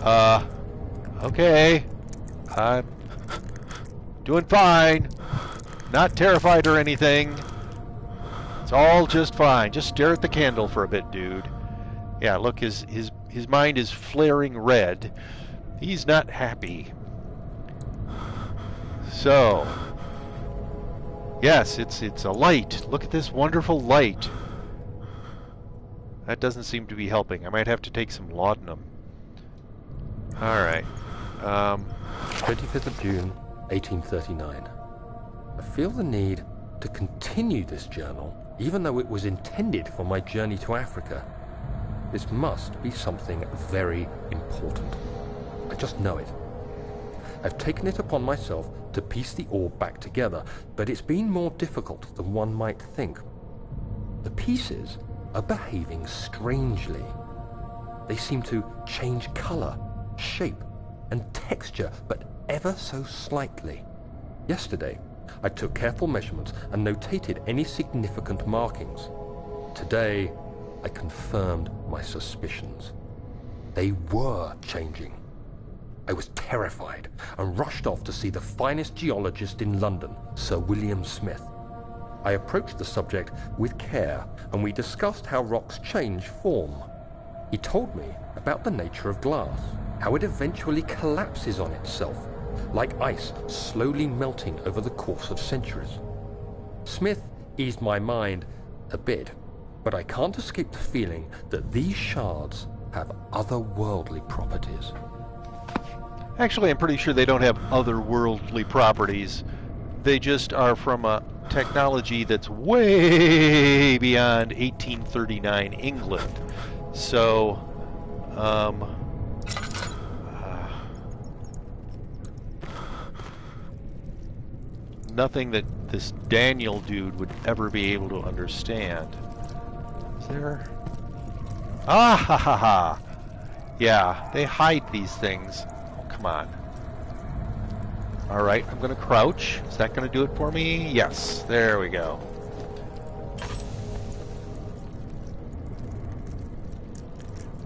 Uh, okay. I'm doing fine. Not terrified or anything. It's all just fine. Just stare at the candle for a bit, dude. Yeah, look, his his his mind is flaring red. He's not happy. So, yes, it's it's a light. Look at this wonderful light. That doesn't seem to be helping. I might have to take some laudanum. All right. Um, 25th of June, 1839. I feel the need to continue this journal even though it was intended for my journey to Africa. This must be something very important. I just know it. I've taken it upon myself to piece the orb back together, but it's been more difficult than one might think. The pieces are behaving strangely. They seem to change color, shape, and texture, but ever so slightly. Yesterday, I took careful measurements and notated any significant markings. Today, I confirmed my suspicions. They were changing. I was terrified and rushed off to see the finest geologist in London, Sir William Smith. I approached the subject with care and we discussed how rocks change form. He told me about the nature of glass, how it eventually collapses on itself, like ice slowly melting over the course of centuries. Smith eased my mind a bit, but I can't escape the feeling that these shards have otherworldly properties. Actually, I'm pretty sure they don't have otherworldly properties. They just are from a technology that's way beyond 1839 England. So, um, nothing that this Daniel dude would ever be able to understand. Is there? Ah ha ha ha! Yeah, they hide these things. Oh, come on. Alright, I'm gonna crouch. Is that gonna do it for me? Yes, there we go.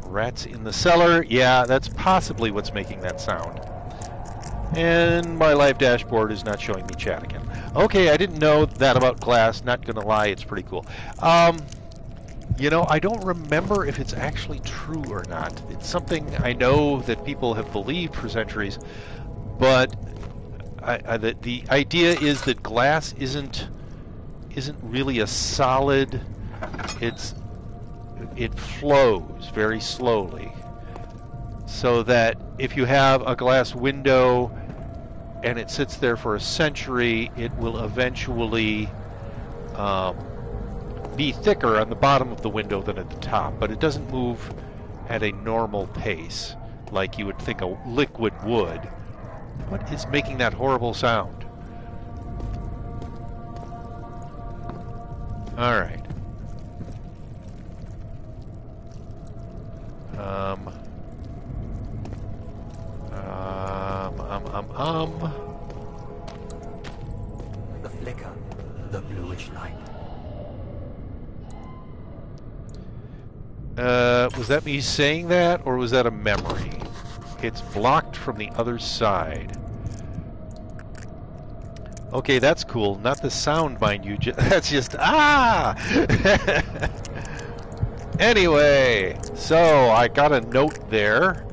Rats in the cellar. Yeah, that's possibly what's making that sound. And my live dashboard is not showing me chat again. Okay, I didn't know that about glass. Not gonna lie, it's pretty cool. Um, you know, I don't remember if it's actually true or not. It's something I know that people have believed for centuries, but I, I, the, the idea is that glass isn't isn't really a solid. It's it flows very slowly, so that if you have a glass window and it sits there for a century, it will eventually um, be thicker on the bottom of the window than at the top, but it doesn't move at a normal pace like you would think a liquid would. What is making that horrible sound? Alright. Um. Um, um, um, um. The flicker, the bluish light. Uh, was that me saying that, or was that a memory? It's blocked from the other side. Okay, that's cool. Not the sound, mind you. Ju that's just ah. anyway, so I got a note there.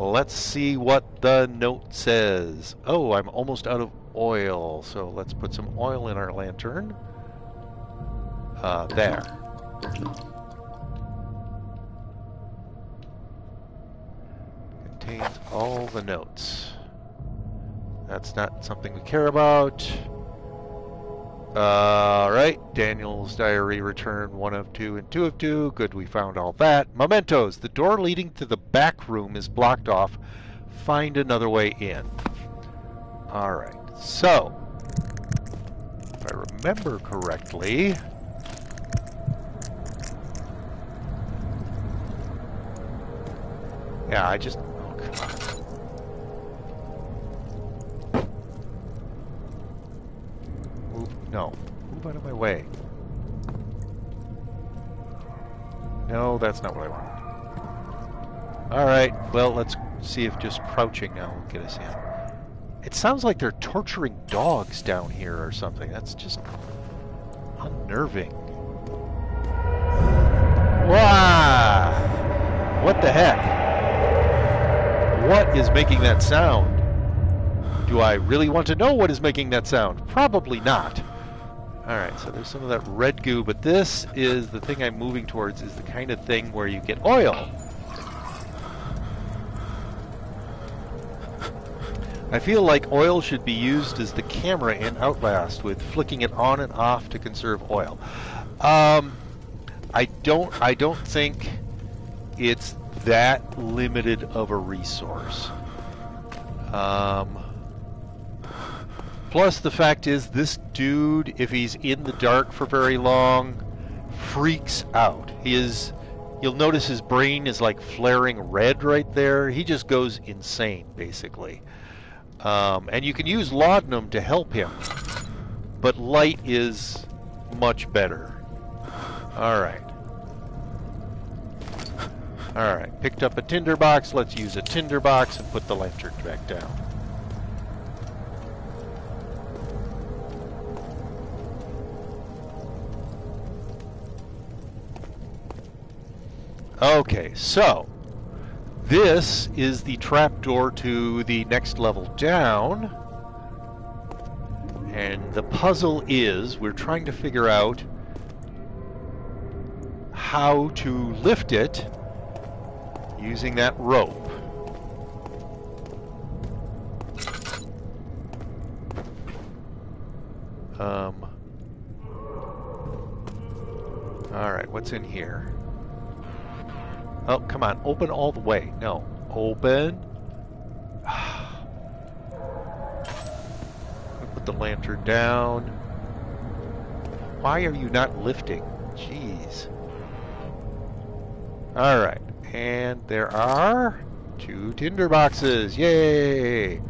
Let's see what the note says. Oh, I'm almost out of oil, so let's put some oil in our lantern. Uh, there. Contains all the notes. That's not something we care about. Alright, Daniel's diary return one of two and two of two. Good, we found all that. Mementos, the door leading to the back room is blocked off. Find another way in. Alright, so, if I remember correctly, yeah, I just, oh, no, move out of my way. No, that's not what I want. Alright, well, let's see if just crouching now will get us in. It sounds like they're torturing dogs down here or something. That's just unnerving. Wow! What the heck? What is making that sound? Do I really want to know what is making that sound? Probably not. Alright, so there's some of that red goo, but this is the thing I'm moving towards is the kind of thing where you get oil. I feel like oil should be used as the camera in Outlast with flicking it on and off to conserve oil. Um, I don't I don't think it's that limited of a resource. Um, plus the fact is this dude if he's in the dark for very long freaks out. He is you'll notice his brain is like flaring red right there. He just goes insane basically. Um, and you can use laudanum to help him, but light is much better. Alright. Alright, picked up a tinderbox. Let's use a tinderbox and put the lantern back down. Okay, so this is the trapdoor to the next level down. And the puzzle is we're trying to figure out how to lift it using that rope. Um. Alright, what's in here? Oh, come on, open all the way. No, open. Put the lantern down. Why are you not lifting? Jeez. Alright, and there are two tinder boxes. Yay!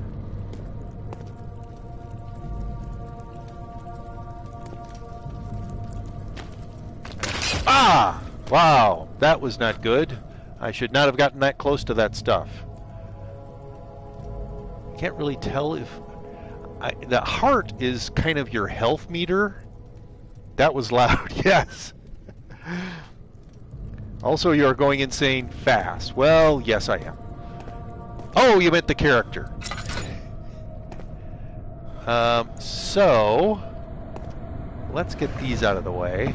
Ah! Wow, that was not good. I should not have gotten that close to that stuff. I Can't really tell if... I, the heart is kind of your health meter. That was loud, yes. also, you're going insane fast. Well, yes, I am. Oh, you meant the character. Um, so, let's get these out of the way.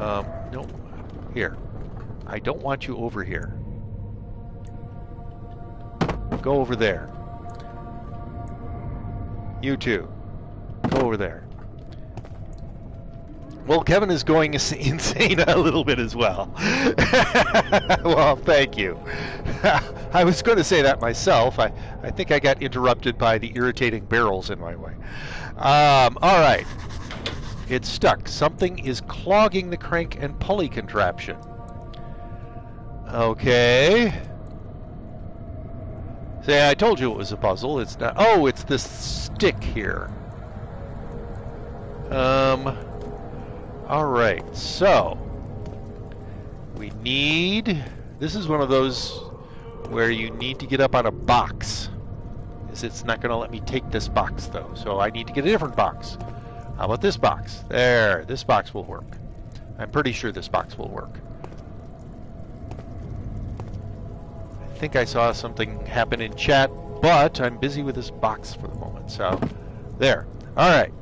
Um, no. Here. I don't want you over here. Go over there. You too. Go over there. Well, Kevin is going insane a little bit as well. well, thank you. I was going to say that myself. I, I think I got interrupted by the irritating barrels in my way. Um, all right. It's stuck. Something is clogging the crank and pulley contraption. Okay. Say, I told you it was a puzzle. It's not. Oh, it's this stick here. Um. All right. So we need. This is one of those where you need to get up on a box. It's not going to let me take this box though, so I need to get a different box. How about this box? There, this box will work. I'm pretty sure this box will work. I think I saw something happen in chat, but I'm busy with this box for the moment, so there. Alright,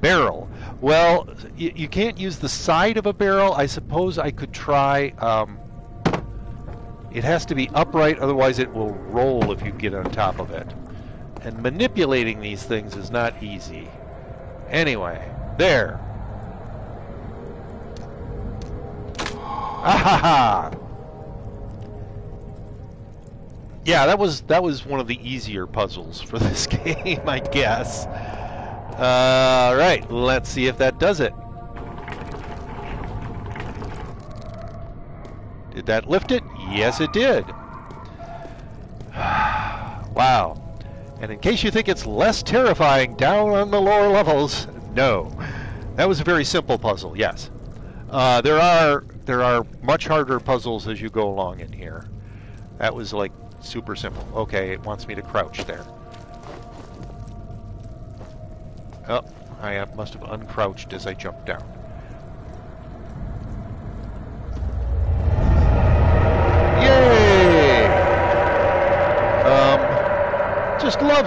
barrel. Well, you can't use the side of a barrel. I suppose I could try... Um, it has to be upright, otherwise it will roll if you get on top of it. And manipulating these things is not easy. Anyway, there. Ah Yeah, that was that was one of the easier puzzles for this game, I guess. All uh, right, let's see if that does it. Did that lift it? Yes, it did. wow. And in case you think it's less terrifying down on the lower levels, no. That was a very simple puzzle, yes. Uh, there are there are much harder puzzles as you go along in here. That was like super simple. Okay, it wants me to crouch there. Oh, I must have uncrouched as I jumped down.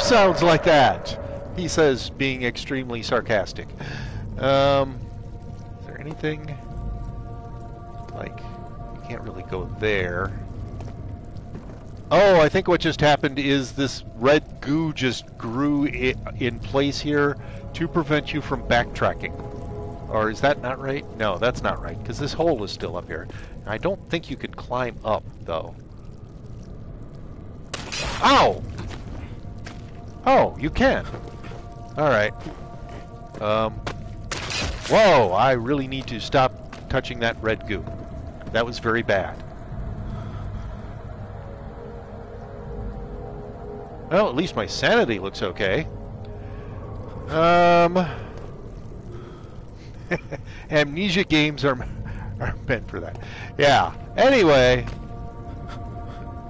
Sounds like that, he says, being extremely sarcastic. Um, is there anything like you can't really go there? Oh, I think what just happened is this red goo just grew in place here to prevent you from backtracking. Or is that not right? No, that's not right, because this hole is still up here. I don't think you can climb up, though. Ow! Oh, you can. Alright. Um, whoa, I really need to stop touching that red goo. That was very bad. Well, at least my sanity looks okay. Um, Amnesia games are are meant for that. Yeah. Anyway,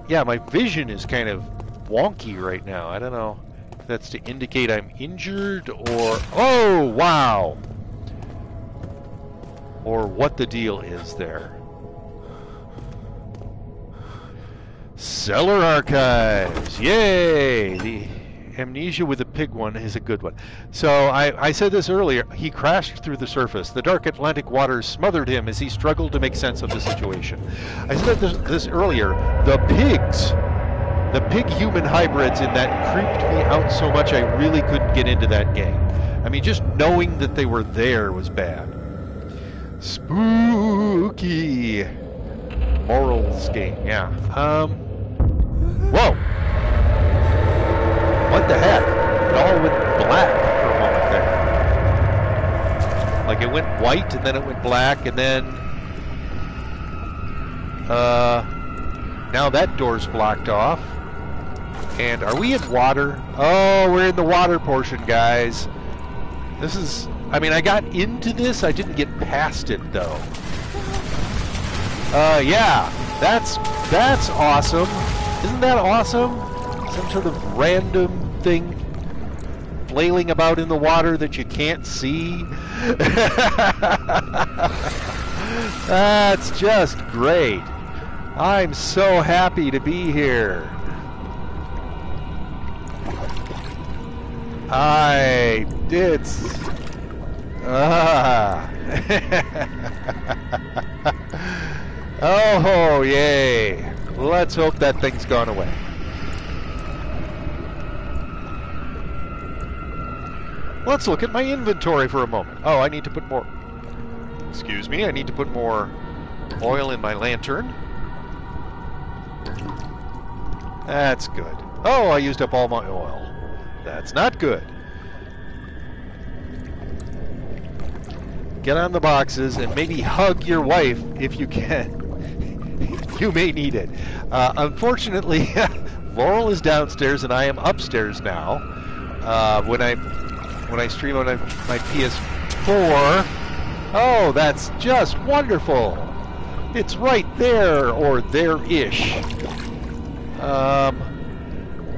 yeah, my vision is kind of wonky right now. I don't know that's to indicate I'm injured or oh wow, or what the deal is there. Cellar Archives! Yay! The Amnesia with the pig one is a good one. So I, I said this earlier. He crashed through the surface. The dark Atlantic waters smothered him as he struggled to make sense of the situation. I said this, this earlier. The pigs, the pig-human hybrids in that creeped me out so much I really couldn't get into that game. I mean, just knowing that they were there was bad. Spooky. Morals game, yeah. Um. Whoa. What the heck? It all went black for a moment there. Like it went white and then it went black and then uh now that door's blocked off. And are we in water? Oh, we're in the water portion, guys. This is I mean, I got into this, I didn't get past it though. Uh yeah. That's that's awesome. Isn't that awesome? Some sort of random thing flailing about in the water that you can't see. That's just great. I'm so happy to be here. I did. Ah. oh, yay. Let's hope that thing's gone away. Let's look at my inventory for a moment. Oh, I need to put more... Excuse me, I need to put more oil in my lantern. That's good. Oh, I used up all my oil. That's not good. Get on the boxes and maybe hug your wife if you can. you may need it. Uh, unfortunately, Laurel is downstairs and I am upstairs now. Uh, when I when I stream on my PS4. Oh, that's just wonderful. It's right there, or there-ish. Um,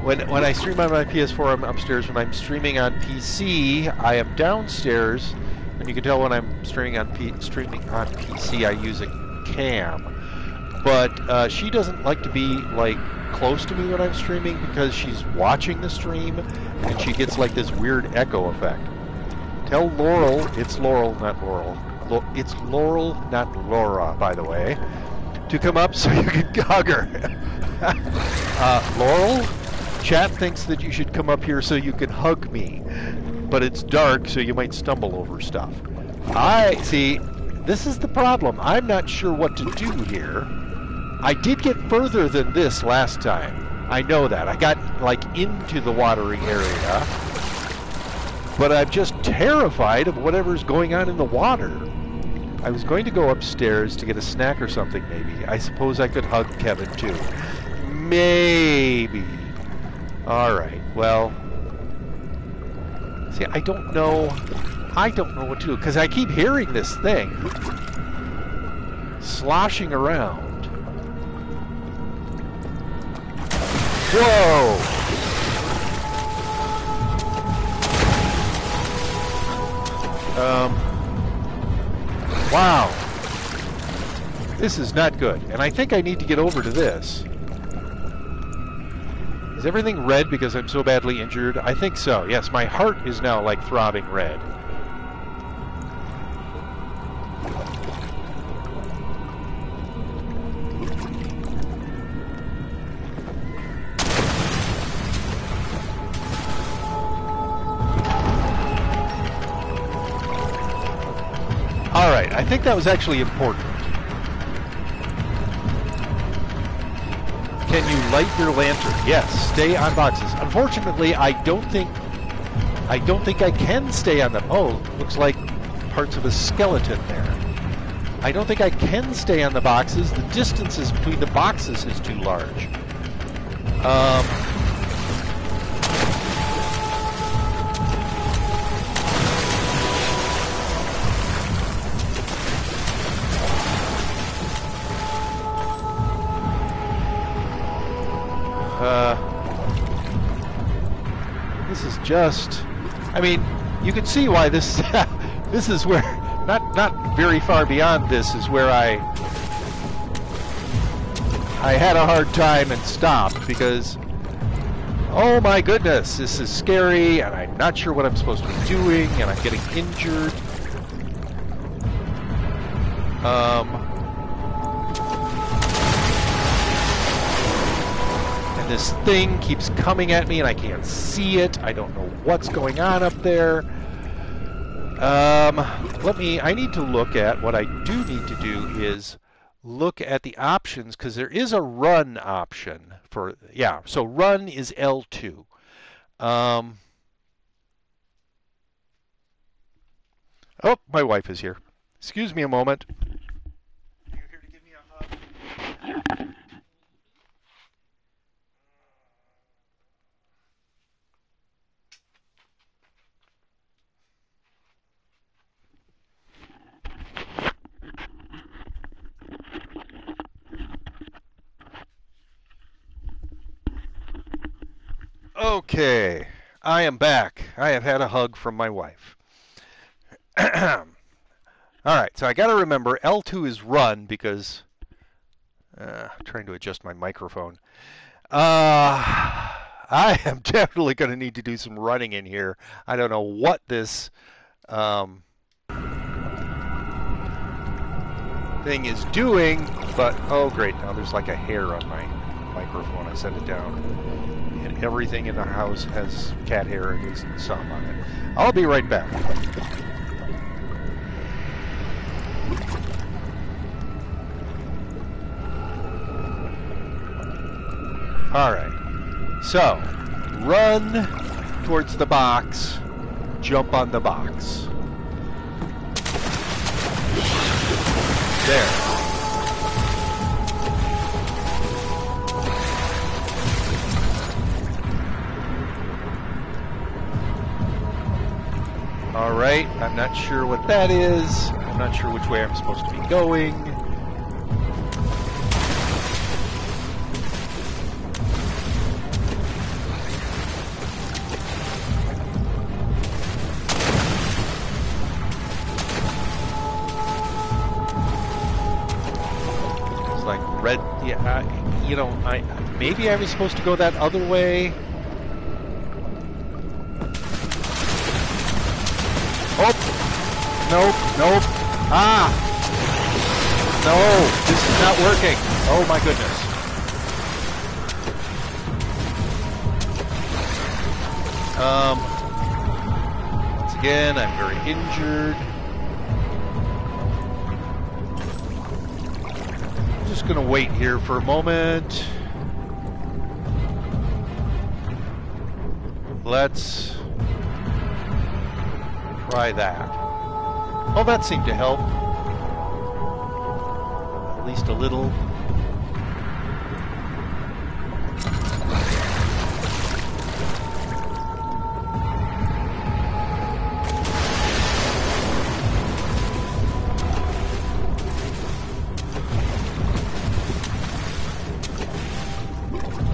when, when I stream on my PS4, I'm upstairs. When I'm streaming on PC, I am downstairs. And you can tell when I'm streaming on, P streaming on PC, I use a cam. But uh, she doesn't like to be, like, close to me when I'm streaming because she's watching the stream and she gets like this weird echo effect. Tell Laurel, it's Laurel, not Laurel. It's Laurel, not Laura, by the way, to come up so you can hug her. uh, Laurel, chat thinks that you should come up here so you can hug me, but it's dark so you might stumble over stuff. I see. This is the problem. I'm not sure what to do here. I did get further than this last time. I know that. I got, like, into the watery area. But I'm just terrified of whatever's going on in the water. I was going to go upstairs to get a snack or something, maybe. I suppose I could hug Kevin, too. Maybe. Alright, well... See, I don't know... I don't know what to do, because I keep hearing this thing sloshing around. Whoa! Um, wow. This is not good. And I think I need to get over to this. Is everything red because I'm so badly injured? I think so. Yes, my heart is now like throbbing red. Alright, I think that was actually important. You light your lantern? Yes, stay on boxes. Unfortunately, I don't think I don't think I can stay on them. Oh, looks like parts of a skeleton there. I don't think I can stay on the boxes. The distances between the boxes is too large. Um, just. I mean, you can see why this. this is where. Not not very far beyond this is where I. I had a hard time and stopped because. Oh my goodness, this is scary, and I'm not sure what I'm supposed to be doing, and I'm getting injured. Um, this thing keeps coming at me, and I can't see it. I don't know what's going on up there. Um, let me. I need to look at what I do need to do is look at the options because there is a run option for yeah. So run is L2. Um, oh, my wife is here. Excuse me a moment. Are you here to give me a hug? Okay, I am back. I have had a hug from my wife. All right, so I got to remember L2 is run because uh, I'm trying to adjust my microphone. Uh, I am definitely going to need to do some running in here. I don't know what this um, thing is doing, but oh great, now there's like a hair on my microphone. I set it down. Everything in the house has cat hair and least some on it. I'll be right back. Alright. So, run towards the box, jump on the box. There. Alright, I'm not sure what that is. I'm not sure which way I'm supposed to be going. It's like red. Yeah, I, you know, I maybe I was supposed to go that other way. Nope, nope. Ah! No, this is not working. Oh my goodness. Um, once again, I'm very injured. I'm just gonna wait here for a moment. Let's try that. Oh, that seemed to help. At least a little.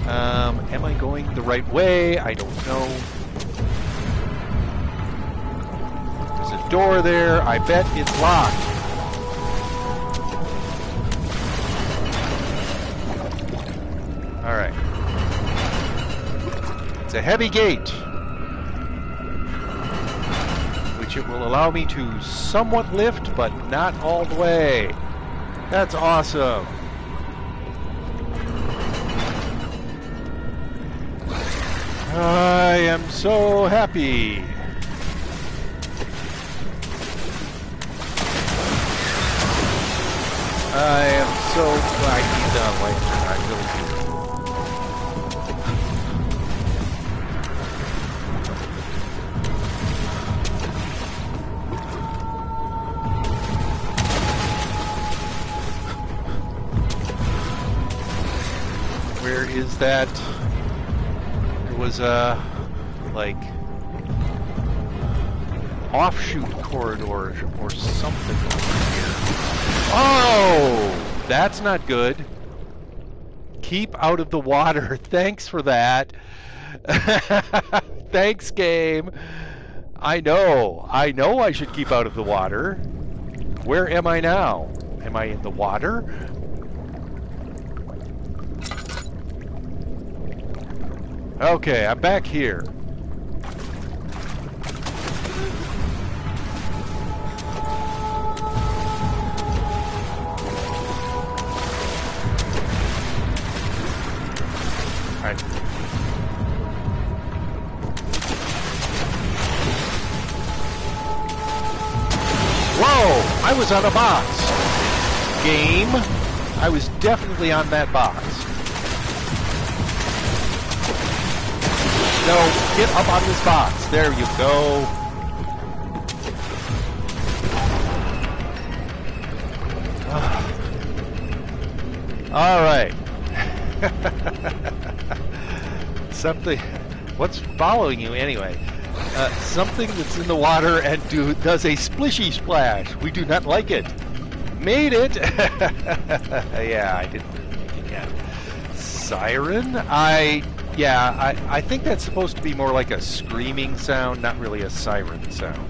Um, am I going the right way? I don't door there. I bet it's locked. All right. It's a heavy gate, which it will allow me to somewhat lift, but not all the way. That's awesome. I am so happy. Uh, I really. Where is that? There was a like offshoot corridor or something here. Oh, that's not good. Keep out of the water. Thanks for that. Thanks, game. I know. I know I should keep out of the water. Where am I now? Am I in the water? Okay, I'm back here. I was on a box. Game. I was definitely on that box. No, get up on this box. There you go. All right. something. What's following you anyway? Uh, something that's in the water and do, does a splishy splash. We do not like it. Made it. yeah, I didn't. Yeah. Siren. I. Yeah, I, I think that's supposed to be more like a screaming sound, not really a siren sound.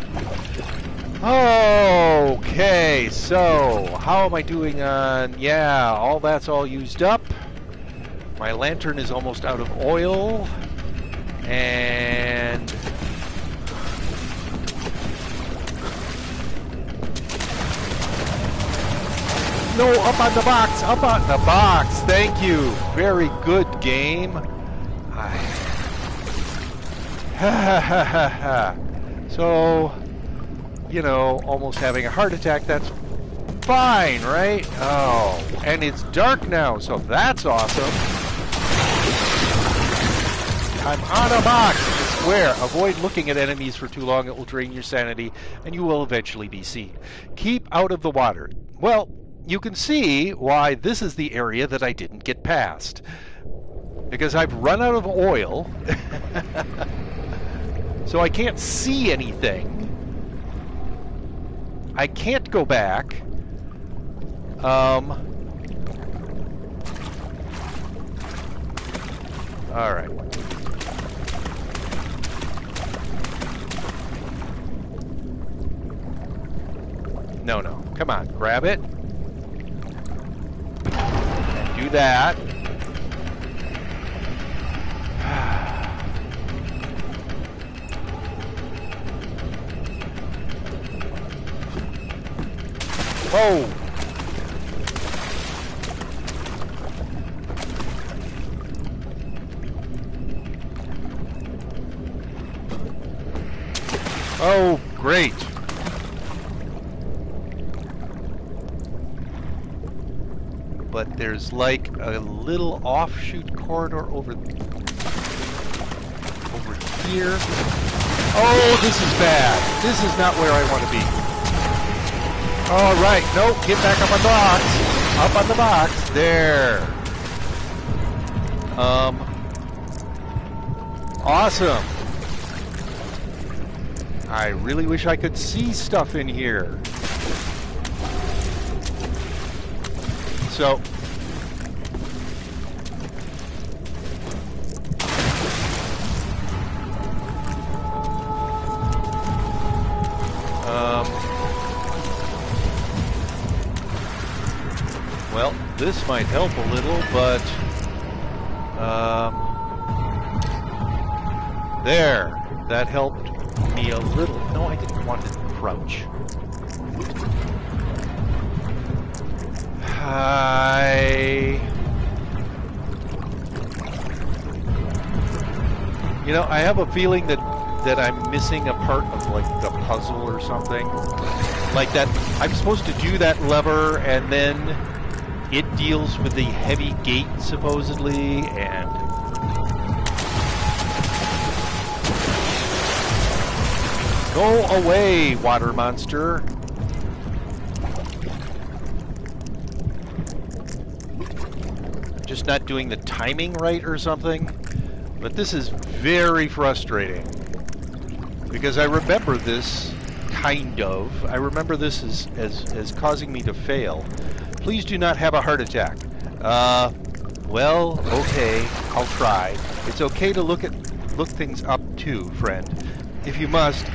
Okay, so how am I doing on? Yeah, all that's all used up. My lantern is almost out of oil. And... No, up on the box! Up on the box! Thank you! Very good game. I... so, you know, almost having a heart attack, that's fine, right? Oh, and it's dark now, so that's awesome. I'm on a box square. Avoid looking at enemies for too long. It will drain your sanity, and you will eventually be seen. Keep out of the water. Well, you can see why this is the area that I didn't get past. Because I've run out of oil, so I can't see anything. I can't go back. Um. All right. No, no. Come on, grab it. Do that. Whoa! Oh, great. But there's like a little offshoot corridor over over here. Oh, this is bad. This is not where I want to be. All right, nope, get back up on the box. Up on the box. There. Um. Awesome. I really wish I could see stuff in here. So. Um. Well, this might help a little, but. Um. There. That helped me a little. No, I didn't want to crouch. Hi. You know, I have a feeling that that I'm missing a part of like the puzzle or something. Like that I'm supposed to do that lever and then it deals with the heavy gate supposedly and Go away, water monster. Just not doing the timing right or something. But this is very frustrating. Because I remember this, kind of. I remember this as, as, as causing me to fail. Please do not have a heart attack. Uh, Well, okay, I'll try. It's okay to look at look things up too, friend. If you must,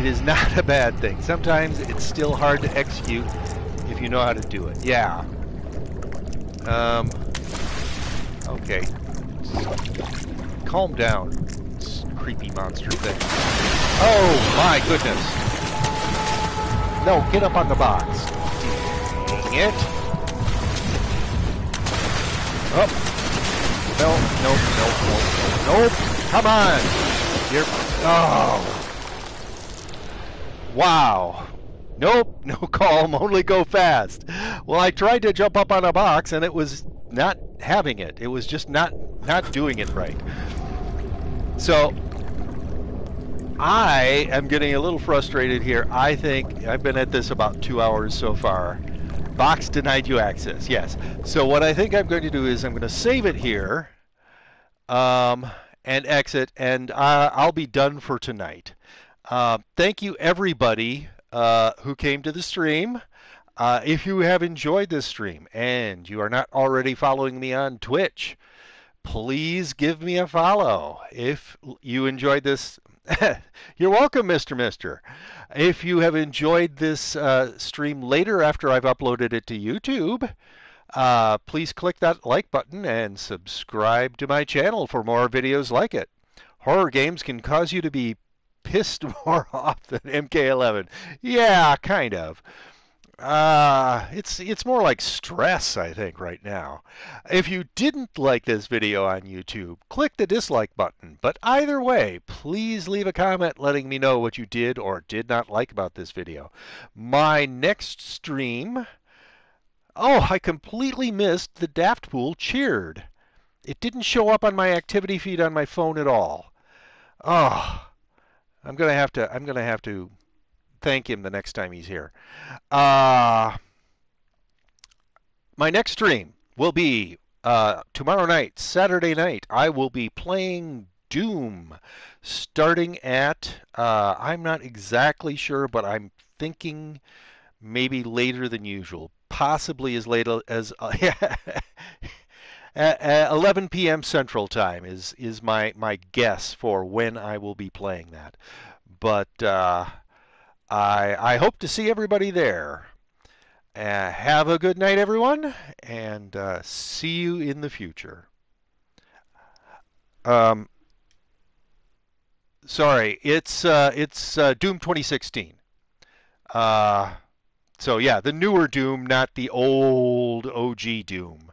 it is not a bad thing. Sometimes it's still hard to execute if you know how to do it. Yeah. Um. Okay. Calm down, creepy monster thing. Oh my goodness! No, get up on the box. Dang it! Oh. No, no, no, no, no. Come on. You're. Oh. Wow. Nope, no calm, only go fast. Well, I tried to jump up on a box and it was not having it. It was just not not doing it right. So I am getting a little frustrated here. I think I've been at this about two hours so far. Box denied you access. Yes. So what I think I'm going to do is I'm going to save it here, um, and exit, and I, I'll be done for tonight. Uh, thank you everybody uh, who came to the stream. Uh, if you have enjoyed this stream and you are not already following me on Twitch, please give me a follow. If you enjoyed this, you're welcome, Mr. Mister. If you have enjoyed this uh, stream later after I've uploaded it to YouTube, uh, please click that like button and subscribe to my channel for more videos like it. Horror games can cause you to be pissed more off than MK11. Yeah, kind of. Uh, it's it's more like stress, I think, right now. If you didn't like this video on YouTube, click the dislike button. But either way, please leave a comment letting me know what you did or did not like about this video. My next stream... Oh, I completely missed the Daft Pool cheered. It didn't show up on my activity feed on my phone at all. Oh, I'm gonna have to. I'm gonna have to thank him the next time he's here. Uh, my next stream will be uh, tomorrow night, Saturday night. I will be playing Doom, starting at. Uh, I'm not exactly sure, but I'm thinking maybe later than usual, possibly as late as. At 11 p.m. Central Time is is my my guess for when I will be playing that. But uh, I I hope to see everybody there. Uh, have a good night, everyone, and uh, see you in the future. Um, sorry, it's uh, it's uh, Doom 2016. Uh, so yeah, the newer Doom, not the old OG Doom.